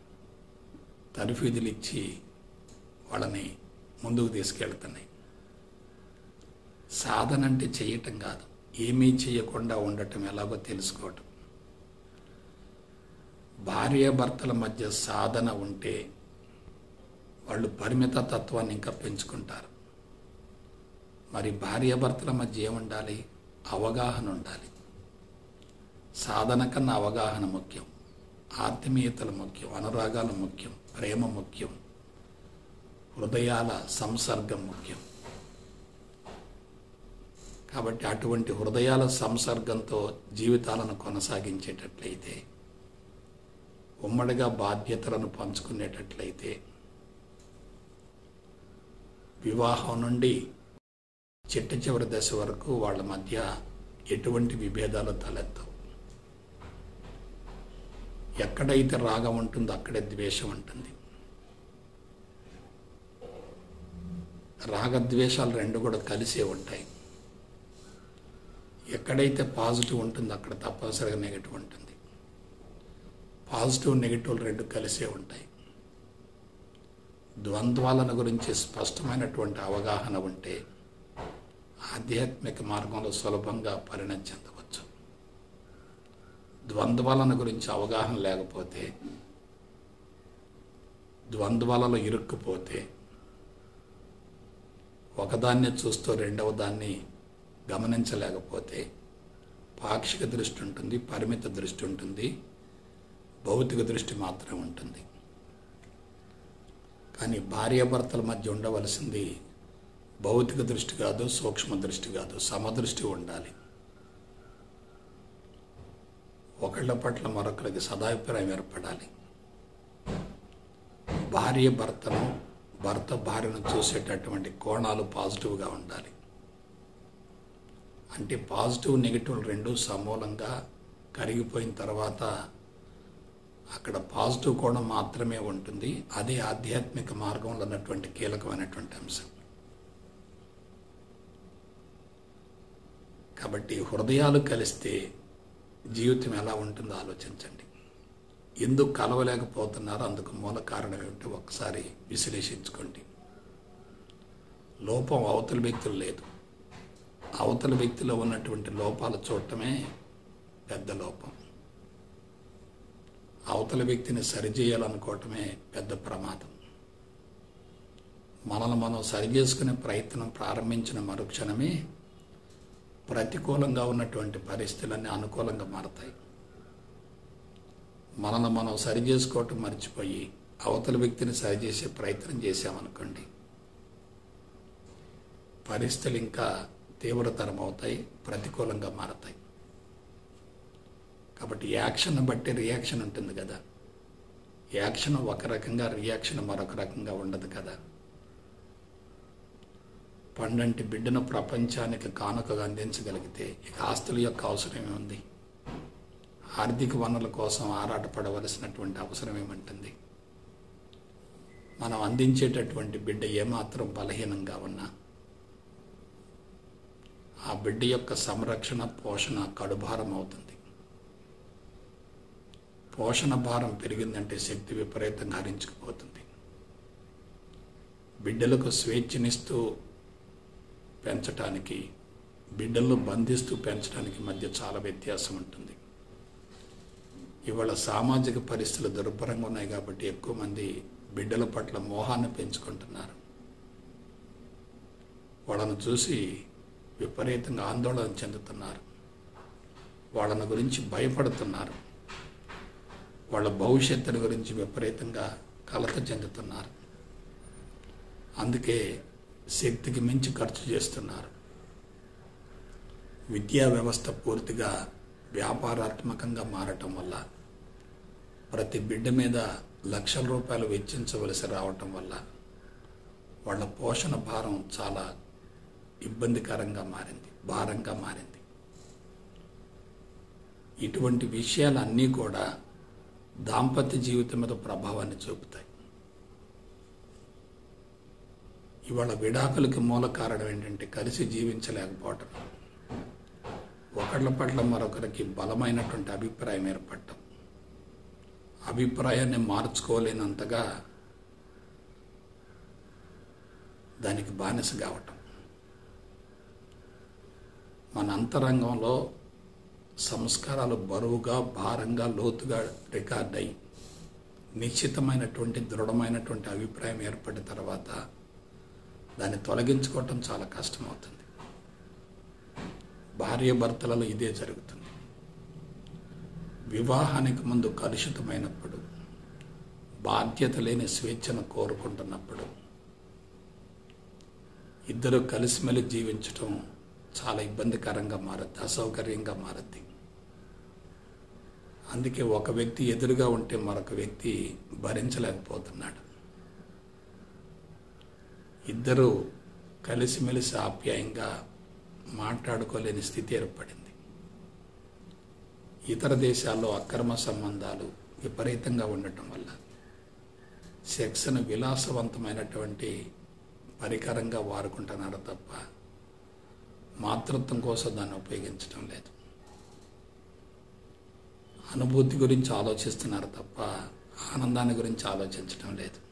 తరఫీదులు ఇచ్చి వాళ్ళని ముందుకు తీసుకెళ్తున్నాయి. సాధన అంటే చేయటం కాదు ఏమీ చేయకుండా ఉండటం ఎలాగో తెలుసుకోవటం. భార్యాభర్తల మధ్య సాధన ఉంటే వాళ్ళు పరిమిత తత్వాన్ని ఇంకా పెంచుకుంటారు. మరి భార్యాభర్తల మధ్య ఏముండాలి? అవగాహన ఉండాలి. సాధన కన్నా అవగాహన ముఖ్యం. ఆత్మీయతలు ముఖ్యం అనురాగాలు ముఖ్యం ప్రేమ ముఖ్యం హృదయాల సంసర్గం ముఖ్యం. కాబట్టి అటువంటి హృదయాల సంసర్గంతో జీవితాలను కొనసాగించేటట్లయితే ఉమ్మడిగా బాధ్యతలను పంచుకునేటట్లయితే వివాహం నుండి చిట్ట చివరి దశ వరకు వాళ్ళ మధ్య ఎటువంటి విభేదాలు తలెత్తవు. ఎక్కడైతే రాగం ఉంటుందో అక్కడే ద్వేషం ఉంటుంది. రాగద్వేషాలు రెండు కూడా కలిసే ఉంటాయి. ఎక్కడైతే పాజిటివ్ ఉంటుందో అక్కడ తప్పనిసరిగా నెగిటివ్ ఉంటుంది. పాజిటివ్ నెగిటివ్ రెండు కలిసే ఉంటాయి. ద్వంద్వాలను గురించి స్పష్టమైనటువంటి అవగాహన ఉంటే ఆధ్యాత్మిక మార్గంలో సులభంగా పరిణతి చెందవచ్చు. ద్వంద్వాలను గురించి అవగాహన లేకపోతే ద్వంద్వాలలో ఇరుక్కుపోతే ఒకదాన్ని చూస్తూ రెండవ దాన్ని గమనించలేకపోతే పాక్షిక దృష్టి ఉంటుంది పరిమిత దృష్టి ఉంటుంది భౌతిక దృష్టి మాత్రమే ఉంటుంది. కానీ భార్యాభర్తల మధ్య ఉండవలసింది భౌతిక దృష్టి కాదు సూక్ష్మ దృష్టి కాదు సమదృష్టి ఉండాలి. ఒకళ్ళ పట్ల మరొకరికి సదాభిప్రాయం ఏర్పడాలి. భార్య భర్తను భర్త భార్యను చూసేటటువంటి కోణాలు పాజిటివ్గా ఉండాలి. అంటే పాజిటివ్ నెగిటివ్ రెండు సమూలంగా కరిగిపోయిన తర్వాత అక్కడ పాజిటివ్ కోణం మాత్రమే ఉంటుంది. అదే ఆధ్యాత్మిక మార్గంలో ఉన్నటువంటి కీలకమైనటువంటి అంశం. కాబట్టి హృదయాలు కలిస్తే జీవితం ఎలా ఉంటుందో ఆలోచించండి. ఎందుకు కలవలేకపోతున్నారో? అందుకు మూల కారణం ఏమిటో ఒకసారి విశ్లేషించుకోండి. లోపం అవతల వ్యక్తులు లేదు. అవతల వ్యక్తిలో ఉన్నటువంటి లోపాలు చూడటమే పెద్ద లోపం. అవతల వ్యక్తిని సరిచేయాలనుకోవటమే పెద్ద ప్రమాదం. మనల్ని మనం సరిచేసుకునే ప్రయత్నం ప్రారంభించిన మరుక్షణమే ప్రతికూలంగా ఉన్నటువంటి పరిస్థితులన్నీ అనుకూలంగా మారతాయి. మనల్ని మనం సరి చేసుకోవటం మర్చిపోయి అవతల వ్యక్తిని సరిచేసే ప్రయత్నం చేశామనుకోండి పరిస్థితులు ఇంకా తీవ్రతరం అవుతాయి ప్రతికూలంగా మారతాయి. కాబట్టి యాక్షన్ బట్టి రియాక్షన్ ఉంటుంది కదా. యాక్షన్ ఒక రకంగా రియాక్షన్ మరొక రకంగా ఉండదు కదా. పండంటి బిడ్డను ప్రపంచానికి కానుకగా అందించగలిగితే ఇక ఆస్తుల యొక్క అవసరమే ఉంది. ఆర్థిక వనరుల కోసం ఆరాటపడవలసినటువంటి అవసరం ఏమంటుంది? మనం అందించేటటువంటి బిడ్డ ఏమాత్రం బలహీనంగా ఉన్నా ఆ బిడ్డ యొక్క సంరక్షణ పోషణ కడుభారం అవుతుంది. పోషణ భారం పెరిగిందంటే శక్తి విపరీతంగా హరించుకుపోతుంది. బిడ్డలకు స్వేచ్ఛనిస్తూ పెంచటానికి బిడ్డలను బంధిస్తూ పెంచడానికి మధ్య చాలా వ్యత్యాసం ఉంటుంది. ఇవాళ సామాజిక పరిస్థితులు దుర్భరంగా ఉన్నాయి కాబట్టి ఎక్కువ మంది బిడ్డల పట్ల మోహాన్ని పెంచుకుంటున్నారు. వాళ్ళను చూసి విపరీతంగా ఆందోళన చెందుతున్నారు. వాళ్ళని గురించి భయపడుతున్నారు. వాళ్ళ భవిష్యత్తుల గురించి విపరీతంగా కలత చెందుతున్నారు. అందుకే శక్తికి మించి ఖర్చు చేస్తున్నారు. విద్యా వ్యవస్థ పూర్తిగా వ్యాపారాత్మకంగా మారటం వల్ల ప్రతి బిడ్డ మీద లక్షల రూపాయలు వెచ్చించవలసి రావటం వల్ల వాళ్ళ పోషణ భారం చాలా ఇబ్బందికరంగా మారింది భారంగా మారింది. ఇటువంటి విషయాలన్నీ కూడా దాంపత్య జీవితం మీద ప్రభావాన్ని చూపుతాయి. ఇవాళ విడాకులకి మూల కారణం ఏంటంటే కలిసి జీవించలేకపోవటం. ఒకళ్ళ పట్ల మరొకరికి బలమైనటువంటి అభిప్రాయం ఏర్పడటం. అభిప్రాయాన్ని మార్చుకోలేనంతగా దానికి బానిస కావటం. మన అంతరంగంలో సంస్కారాలు బరువుగా భారంగా లోతుగా రికార్డ్ అయి నిశ్చితమైనటువంటి దృఢమైనటువంటి అభిప్రాయం ఏర్పడిన తర్వాత దాన్ని తొలగించుకోవటం చాలా కష్టమవుతుంది. భార్య భర్తలలో ఇదే జరుగుతుంది. వివాహానికి ముందు కలుషితమైనప్పుడు బాధ్యత లేని స్వేచ్ఛను కోరుకుంటున్నప్పుడు ఇద్దరు కలిసిమెలిసి జీవించటం చాలా ఇబ్బందికరంగా మారుద్ది అసౌకర్యంగా మారుద్ది. అందుకే ఒక వ్యక్తి ఎదురుగా ఉంటే మరొక వ్యక్తి భరించలేకపోతున్నాడు. ఇద్దరూ కలిసిమెలిసి ఆప్యాయంగా మాట్లాడుకోలేని స్థితి ఏర్పడింది. ఇతర దేశాల్లో అక్రమ సంబంధాలు విపరీతంగా ఉండటం వల్ల సెక్స్ను విలాసవంతమైనటువంటి పరికరంగా వాడుకుంటున్నారు తప్ప మాతృత్వం కోసం దాన్ని ఉపయోగించడం లేదు. అనుభూతి గురించి ఆలోచిస్తున్నారు తప్ప ఆనందాన్ని గురించి ఆలోచించడం లేదు.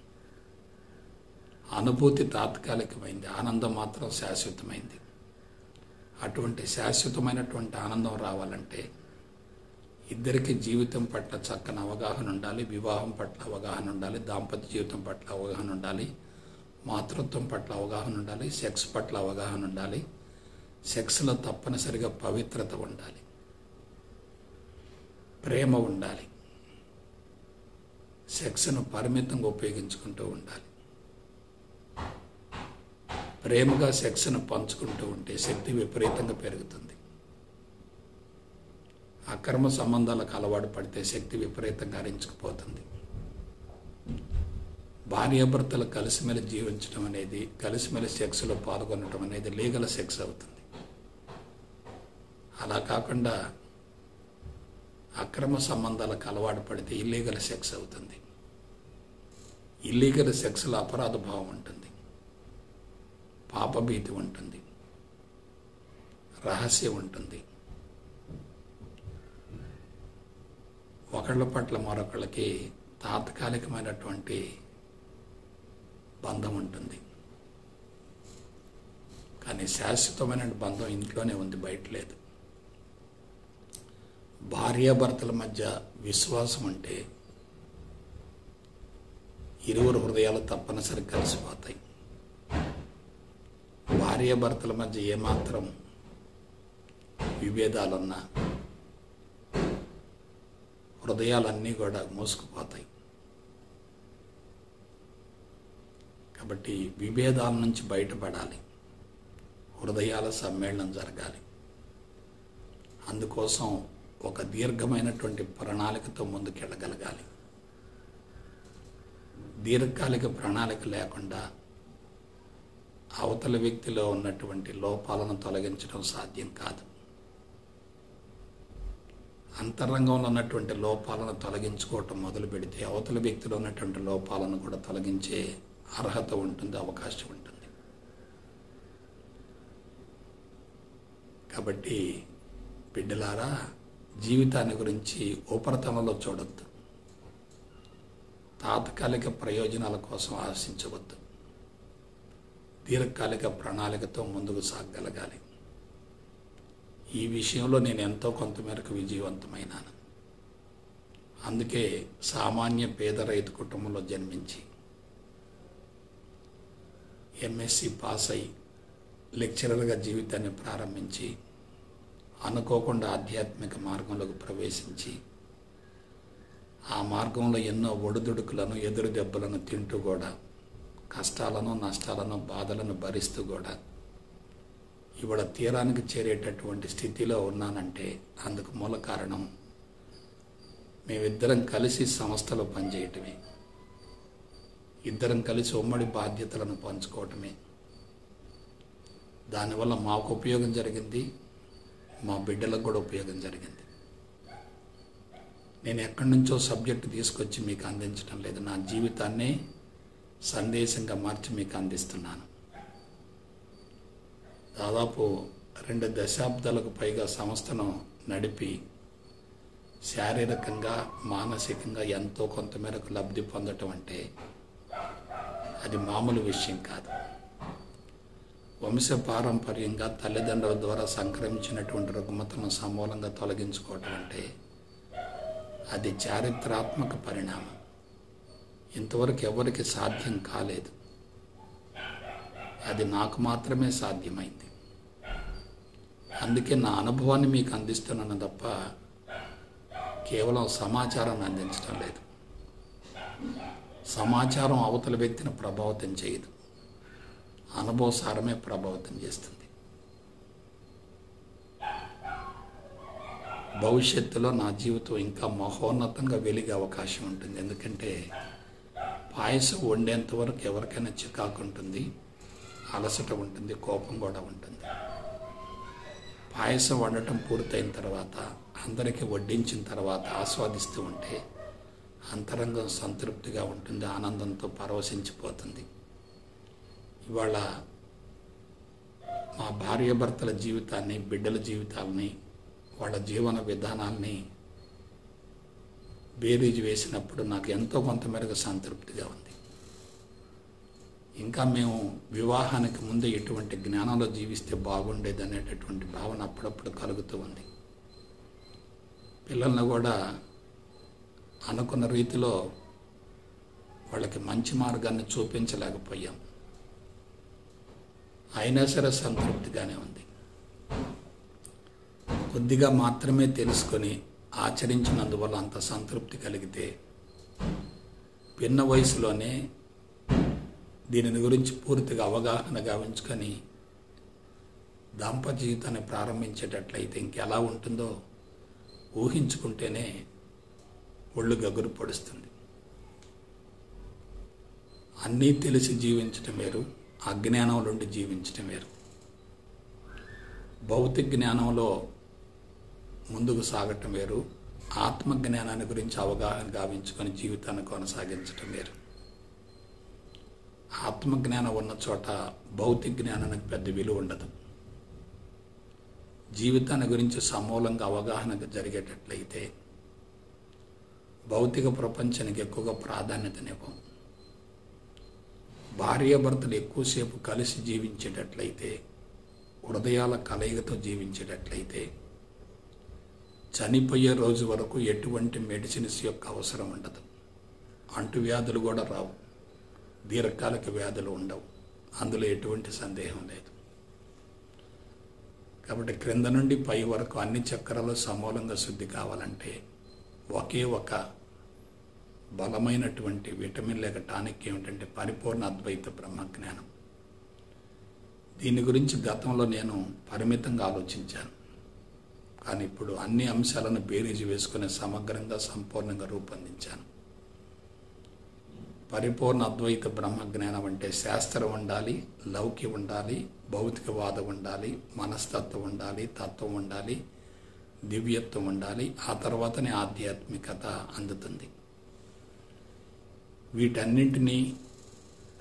అనుభూతి తాత్కాలికమైంది. ఆనందం మాత్రం శాశ్వతమైంది. అటువంటి శాశ్వతమైనటువంటి ఆనందం రావాలంటే ఇద్దరికి జీవితం పట్ల చక్కని అవగాహన ఉండాలి వివాహం పట్ల అవగాహన ఉండాలి దాంపత్య జీవితం పట్ల అవగాహన ఉండాలి మాతృత్వం పట్ల అవగాహన ఉండాలి సెక్స్ పట్ల అవగాహన ఉండాలి సెక్స్లో తప్పనిసరిగా పవిత్రత ఉండాలి ప్రేమ ఉండాలి సెక్స్ను పరిమితంగా ఉపయోగించుకుంటూ ఉండాలి. ప్రేమగా సెక్స్ను పంచుకుంటూ ఉంటే శక్తి విపరీతంగా పెరుగుతుంది. అక్రమ సంబంధాలకు అలవాటు పడితే శక్తి విపరీతంగా హరించుకుపోతుంది. భార్యాభర్తలు కలిసిమెలిసి జీవించడం అనేది కలిసిమెలిసి సెక్స్లో పాల్గొనడం అనేది లీగల్ సెక్స్ అవుతుంది. అలా కాకుండా అక్రమ సంబంధాలకు అలవాటు పడితే ఇల్లీగల్ సెక్స్ అవుతుంది. ఇల్లీగల్ సెక్స్లో అపరాధ భావం ఉంటుంది. పాపభీతి ఉంటుంది. రహస్యం ఉంటుంది. ఒకళ్ళ పట్ల మరొకళ్ళకి తాత్కాలికమైనటువంటి బంధం ఉంటుంది. కానీ శాశ్వతమైన బంధం ఇంట్లోనే ఉంది బయట లేదు. భార్యాభర్తల మధ్య విశ్వాసం అంటే ఇరువురు హృదయాలు తప్పనిసరి కలిసిపోతాయి. భార్యాభర్తల మధ్య ఏమాత్రం విభేదాలున్నా హృదయాలన్నీ కూడా మోసుకుపోతాయి. కాబట్టి విభేదాల నుంచి బయటపడాలి. హృదయాల సమ్మేళనం జరగాలి. అందుకోసం ఒక దీర్ఘమైనటువంటి ప్రణాళికతో ముందుకెళ్ళగలగాలి. దీర్ఘకాలిక ప్రణాళిక లేకుండా అవతల వ్యక్తిలో ఉన్నటువంటి లోపాలను తొలగించడం సాధ్యం కాదు. అంతరంగంలో ఉన్నటువంటి లోపాలను తొలగించుకోవటం మొదలు పెడితే అవతల వ్యక్తిలో ఉన్నటువంటి లోపాలను కూడా తొలగించే అర్హత ఉంటుంది అవకాశం ఉంటుంది. కాబట్టి బిడ్డలారా జీవితాన్ని గురించి ఉపరితలంలో చూడొద్దు. తాత్కాలిక ప్రయోజనాల కోసం ఆశించవద్దు. దీర్ఘకాలిక ప్రణాళికతో ముందుకు సాగగలగాలి ఈ విషయంలో నేను ఎంతో కొంతమేరకు విజయవంతమైనాను. అందుకే సామాన్య పేద రైతు కుటుంబంలో జన్మించి ఎంఎస్సి పాస్ అయి లెక్చరర్గా జీవితాన్ని ప్రారంభించి అనుకోకుండా ఆధ్యాత్మిక మార్గంలోకి ప్రవేశించి ఆ మార్గంలో ఎన్నో ఒడిదుడుకులను ఎదురు దెబ్బలను తింటూ కూడా కష్టాలను నష్టాలను బాధలను భరిస్తూ కూడా ఇవాళ తీరానికి చేరేటటువంటి స్థితిలో ఉన్నానంటే అందుకు మూల కారణం మేమిద్దరం కలిసి సంస్థలో పనిచేయటమే. ఇద్దరం కలిసి ఉమ్మడి బాధ్యతలను పంచుకోవటమే. దానివల్ల మాకు ఉపయోగం జరిగింది మా బిడ్డలకు కూడా ఉపయోగం జరిగింది. నేను ఎక్కడి నుంచో సబ్జెక్టు తీసుకొచ్చి మీకు అందించడం లేదు. నా జీవితాన్నే సందేశంగా మార్చి మీకు అందిస్తున్నాను. దాదాపు రెండు దశాబ్దాలకు పైగా సంస్థను నడిపి శారీరకంగా మానసికంగా ఎంతో కొంతమేరకు లబ్ధి పొందటం అంటే అది మామూలు విషయం కాదు. వంశ పారంపర్యంగా తల్లిదండ్రుల ద్వారా సంక్రమించినటువంటి రుగ్మతలను సమూలంగా తొలగించుకోవటం అంటే అది చారిత్రాత్మక పరిణామం. ఇంతవరకు ఎవరికి సాధ్యం కాలేదు. అది నాకు మాత్రమే సాధ్యమైంది. అందుకే నా అనుభవాన్ని మీకు అందిస్తున్నాను తప్ప కేవలం సమాచారాన్ని అందించడం లేదు. సమాచారం అవతల వ్యక్తిని ప్రభావితం చేయదు. అనుభవసారమే ప్రభావితం చేస్తుంది. భవిష్యత్తులో నా జీవితం ఇంకా మహోన్నతంగా వెలిగే అవకాశం ఉంటుంది. ఎందుకంటే పాయసం వండేంత వరకు ఎవరికైనా చికాకు ఉంటుంది అలసట ఉంటుంది కోపం కూడా ఉంటుంది. పాయసం వండటం పూర్తయిన తర్వాత అందరికీ వడ్డించిన తర్వాత ఆస్వాదిస్తూ ఉంటే అంతరంగం సంతృప్తిగా ఉంటుంది ఆనందంతో పరవశించిపోతుంది. ఇవాళ మా భార్యాభర్తల జీవితాన్ని బిడ్డల జీవితాలని వాళ్ళ జీవన విధానాల్ని బేబీజ్ వేసినప్పుడు నాకు ఎంతో కొంతమేరకు సంతృప్తిగా ఉంది. ఇంకా మేము వివాహానికి ముందు ఎటువంటి జ్ఞానంలో జీవిస్తే బాగుండేది అనేటటువంటి భావన అప్పుడప్పుడు కలుగుతూ ఉంది. పిల్లల్ని కూడా అనుకున్న రీతిలో వాళ్ళకి మంచి మార్గాన్ని చూపించలేకపోయాం. అయినా సరే సంతృప్తిగానే ఉంది. కొద్దిగా మాత్రమే తెలుసుకొని ఆచరించినందువల్ల అంత సంతృప్తి కలిగితే పిన్న వయసులోనే దీనిని గురించి పూర్తిగా అవగాహన గావించుకొని దాంపత్య జీవితాన్ని ప్రారంభించేటట్లయితే ఇంకెలా ఉంటుందో ఊహించుకుంటేనే ఒళ్ళు గగురు పొడుస్తుంది. అన్నీ తెలిసి జీవించటం వేరు అజ్ఞానం నుండి జీవించటం వేరు. భౌతిక జ్ఞానంలో ముందుకు సాగటం వేరు. ఆత్మజ్ఞానాన్ని గురించి అవగాహన గావించుకొని జీవితాన్ని కొనసాగించటం వేరు. ఆత్మజ్ఞానం ఉన్న చోట భౌతిక జ్ఞానానికి పెద్ద విలువ ఉండదు. జీవితాన్ని గురించి సమూలంగా అవగాహన జరిగేటట్లయితే భౌతిక ప్రపంచానికి ఎక్కువగా ప్రాధాన్యతనివ్వం. భార్యాభర్తలు ఎక్కువసేపు కలిసి జీవించేటట్లయితే హృదయాల కలయికతో జీవించేటట్లయితే చనిపోయే రోజు వరకు ఎటువంటి మెడిసిన్స్ యొక్క అవసరం ఉండదు. అంటువ్యాధులు కూడా రావు. దీర్ఘకాలిక వ్యాధులు ఉండవు. అందులో ఎటువంటి సందేహం లేదు. కాబట్టి క్రింద నుండి పై వరకు అన్ని చక్రాలు సమూలంగా శుద్ధి కావాలంటే ఒకే ఒక బలమైనటువంటి విటమిన్ లేక టానిక్ ఏమిటంటే పరిపూర్ణ అద్వైత బ్రహ్మజ్ఞానం. దీని గురించి గతంలో నేను పరిమితంగా ఆలోచించాను. కానీ ఇప్పుడు అన్ని అంశాలను బేరీజు వేసుకుని సమగ్రంగా సంపూర్ణంగా రూపొందించాను. పరిపూర్ణ అద్వైత బ్రహ్మజ్ఞానం అంటే శాస్త్రం ఉండాలి లౌకి ఉండాలి భౌతికవాదం ఉండాలి మనస్తత్వం ఉండాలి తత్వం ఉండాలి దివ్యత్వం ఉండాలి ఆ తర్వాతనే ఆధ్యాత్మికత అందుతుంది. వీటన్నింటినీ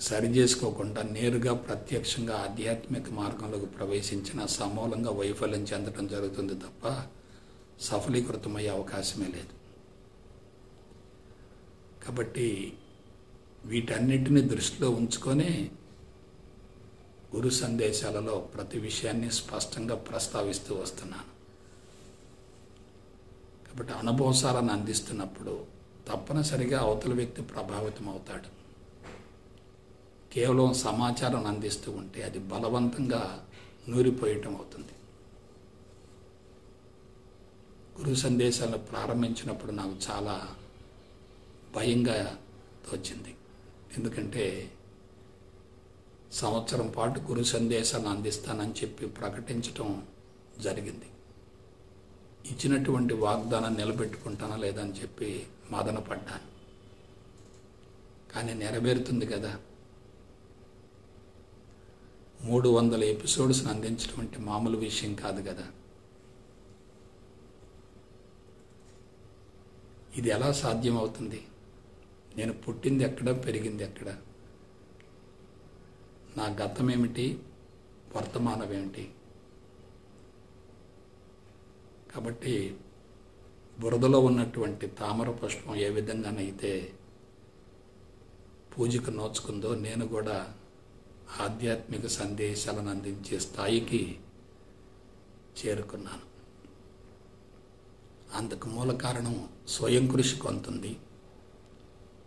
సరి చేసుకోకుండా నేరుగా ప్రత్యక్షంగా ఆధ్యాత్మిక మార్గంలోకి ప్రవేశించిన సమూలంగా వైఫల్యం చెందడం జరుగుతుంది తప్ప సఫలీకృతమయ్యే అవకాశమే లేదు. కాబట్టి వీటన్నిటిని దృష్టిలో ఉంచుకొని గురు సందేశాలలో ప్రతి విషయాన్ని స్పష్టంగా ప్రస్తావిస్తూ వస్తున్నాను. కాబట్టి అనుభవసారాన్ని అందిస్తున్నప్పుడు తప్పనిసరిగా అవతల వ్యక్తి ప్రభావితం అవుతాడు కేవలం సమాచారం అందిస్తూ ఉంటే అది బలవంతంగా నూరిపోయటం అవుతుంది. గురు సందేశాలను ప్రారంభించినప్పుడు నాకు చాలా భయంగా తోచింది. ఎందుకంటే సంవత్సరం పాటు గురు సందేశాలను అందిస్తానని చెప్పి ప్రకటించటం జరిగింది. ఇచ్చినటువంటి వాగ్దానం నిలబెట్టుకుంటానా లేదని చెప్పి మదన పడ్డాను. కానీ నెరవేరుతుంది కదా. మూడు వందల ఎపిసోడ్స్ని అందించడం అంటే మామూలు విషయం కాదు కదా. ఇది ఎలా సాధ్యమవుతుంది? నేను పుట్టింది ఎక్కడ పెరిగింది ఎక్కడ? నా గతం ఏమిటి వర్తమానం ఏమిటి కాబట్టి బురదలో ఉన్నటువంటి తామర పుష్పం ఏ విధంగానైతే పూజకు నోచుకుందో నేను కూడా ఆధ్యాత్మిక సందేశాలను అందించే స్థాయికి చేరుకున్నాను. అందుకు మూల కారణం స్వయం కృషి కొంతుంది.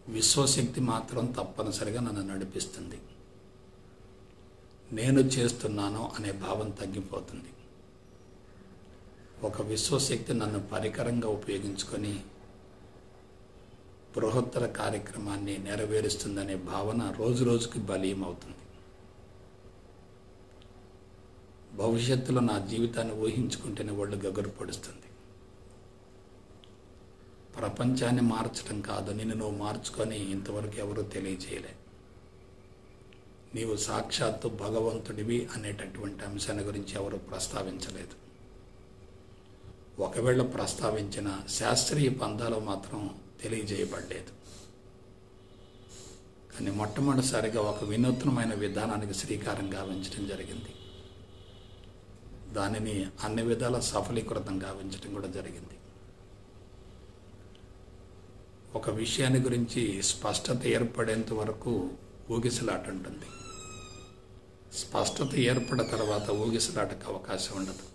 విశ్వశక్తి మాత్రం తప్పనిసరిగా నన్ను నడిపిస్తుంది. నేను చేస్తున్నాను అనే భావం తగ్గిపోతుంది. ఒక విశ్వశక్తి నన్ను పరికరంగా ఉపయోగించుకొని బృహత్తర కార్యక్రమాన్ని నెరవేరుస్తుందనే భావన రోజు రోజుకి బలీయమవుతుంది. భవిష్యత్తులో నా జీవితాన్ని ఊహించుకుంటేనే వాళ్ళు గగురు పడుస్తుంది. ప్రపంచాన్ని మార్చడం కాదు నిన్ను నువ్వు మార్చుకొని ఇంతవరకు ఎవరూ తెలియజేయలే. నీవు సాక్షాత్తు భగవంతుడివి అనేటటువంటి అంశాన్ని గురించి ఎవరు ప్రస్తావించలేదు. ఒకవేళ ప్రస్తావించిన శాస్త్రీయ పందాలు మాత్రం తెలియజేయబడలేదు. కానీ మొట్టమొదటిసారిగా ఒక వినూత్నమైన విధానానికి శ్రీకారం గావించడం జరిగింది. దానిని అన్ని విధాల సఫలీకృతం గావించడం కూడా జరిగింది. ఒక విషయాన్ని గురించి స్పష్టత ఏర్పడేంత వరకు ఊగిసలాట ఉంటుంది. స్పష్టత ఏర్పడిన తర్వాత ఊగిసలాటకు అవకాశం ఉండదు.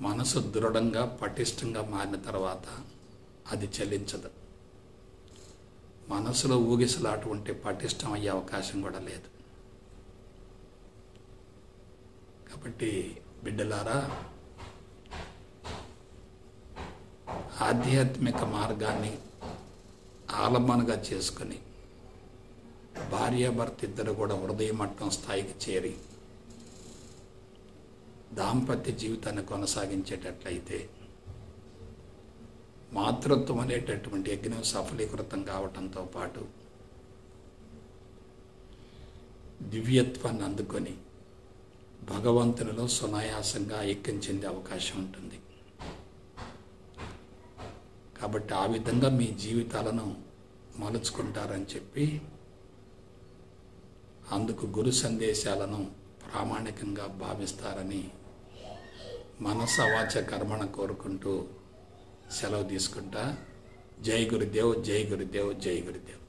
మనసు దృఢంగా పటిష్టంగా మారిన తర్వాత అది చెల్లించదు. మనసులో ఊగిసలాట ఉంటే పటిష్టం అయ్యే అవకాశం కూడా లేదు. కాబట్టి బిడ్డలారా ఆధ్యాత్మిక మార్గాన్ని ఆలంబనగా చేసుకొని భార్యాభర్త ఇద్దరు కూడా హృదయ మట్టం స్థాయికి చేరి దాంపత్య జీవితాన్ని కొనసాగించేటట్లయితే మాతృత్వం అనేటటువంటి యజ్ఞం సఫలీకృతం కావటంతో పాటు దివ్యత్వాన్ని అందుకొని భగవంతునిలో సునాయాసంగా ఐక్యం చెందే అవకాశం ఉంటుంది. కాబట్టి ఆ విధంగా మీ జీవితాలను మలుచుకుంటారని చెప్పి అందుకు గురు సందేశాలను ప్రామాణికంగా భావిస్తారని మనస అవాచ కర్మణ కోరుకుంటూ సెలవు తీసుకుంటా. జై గురుదేవ్ జై గురుదేవ్ జై గురుదేవ్.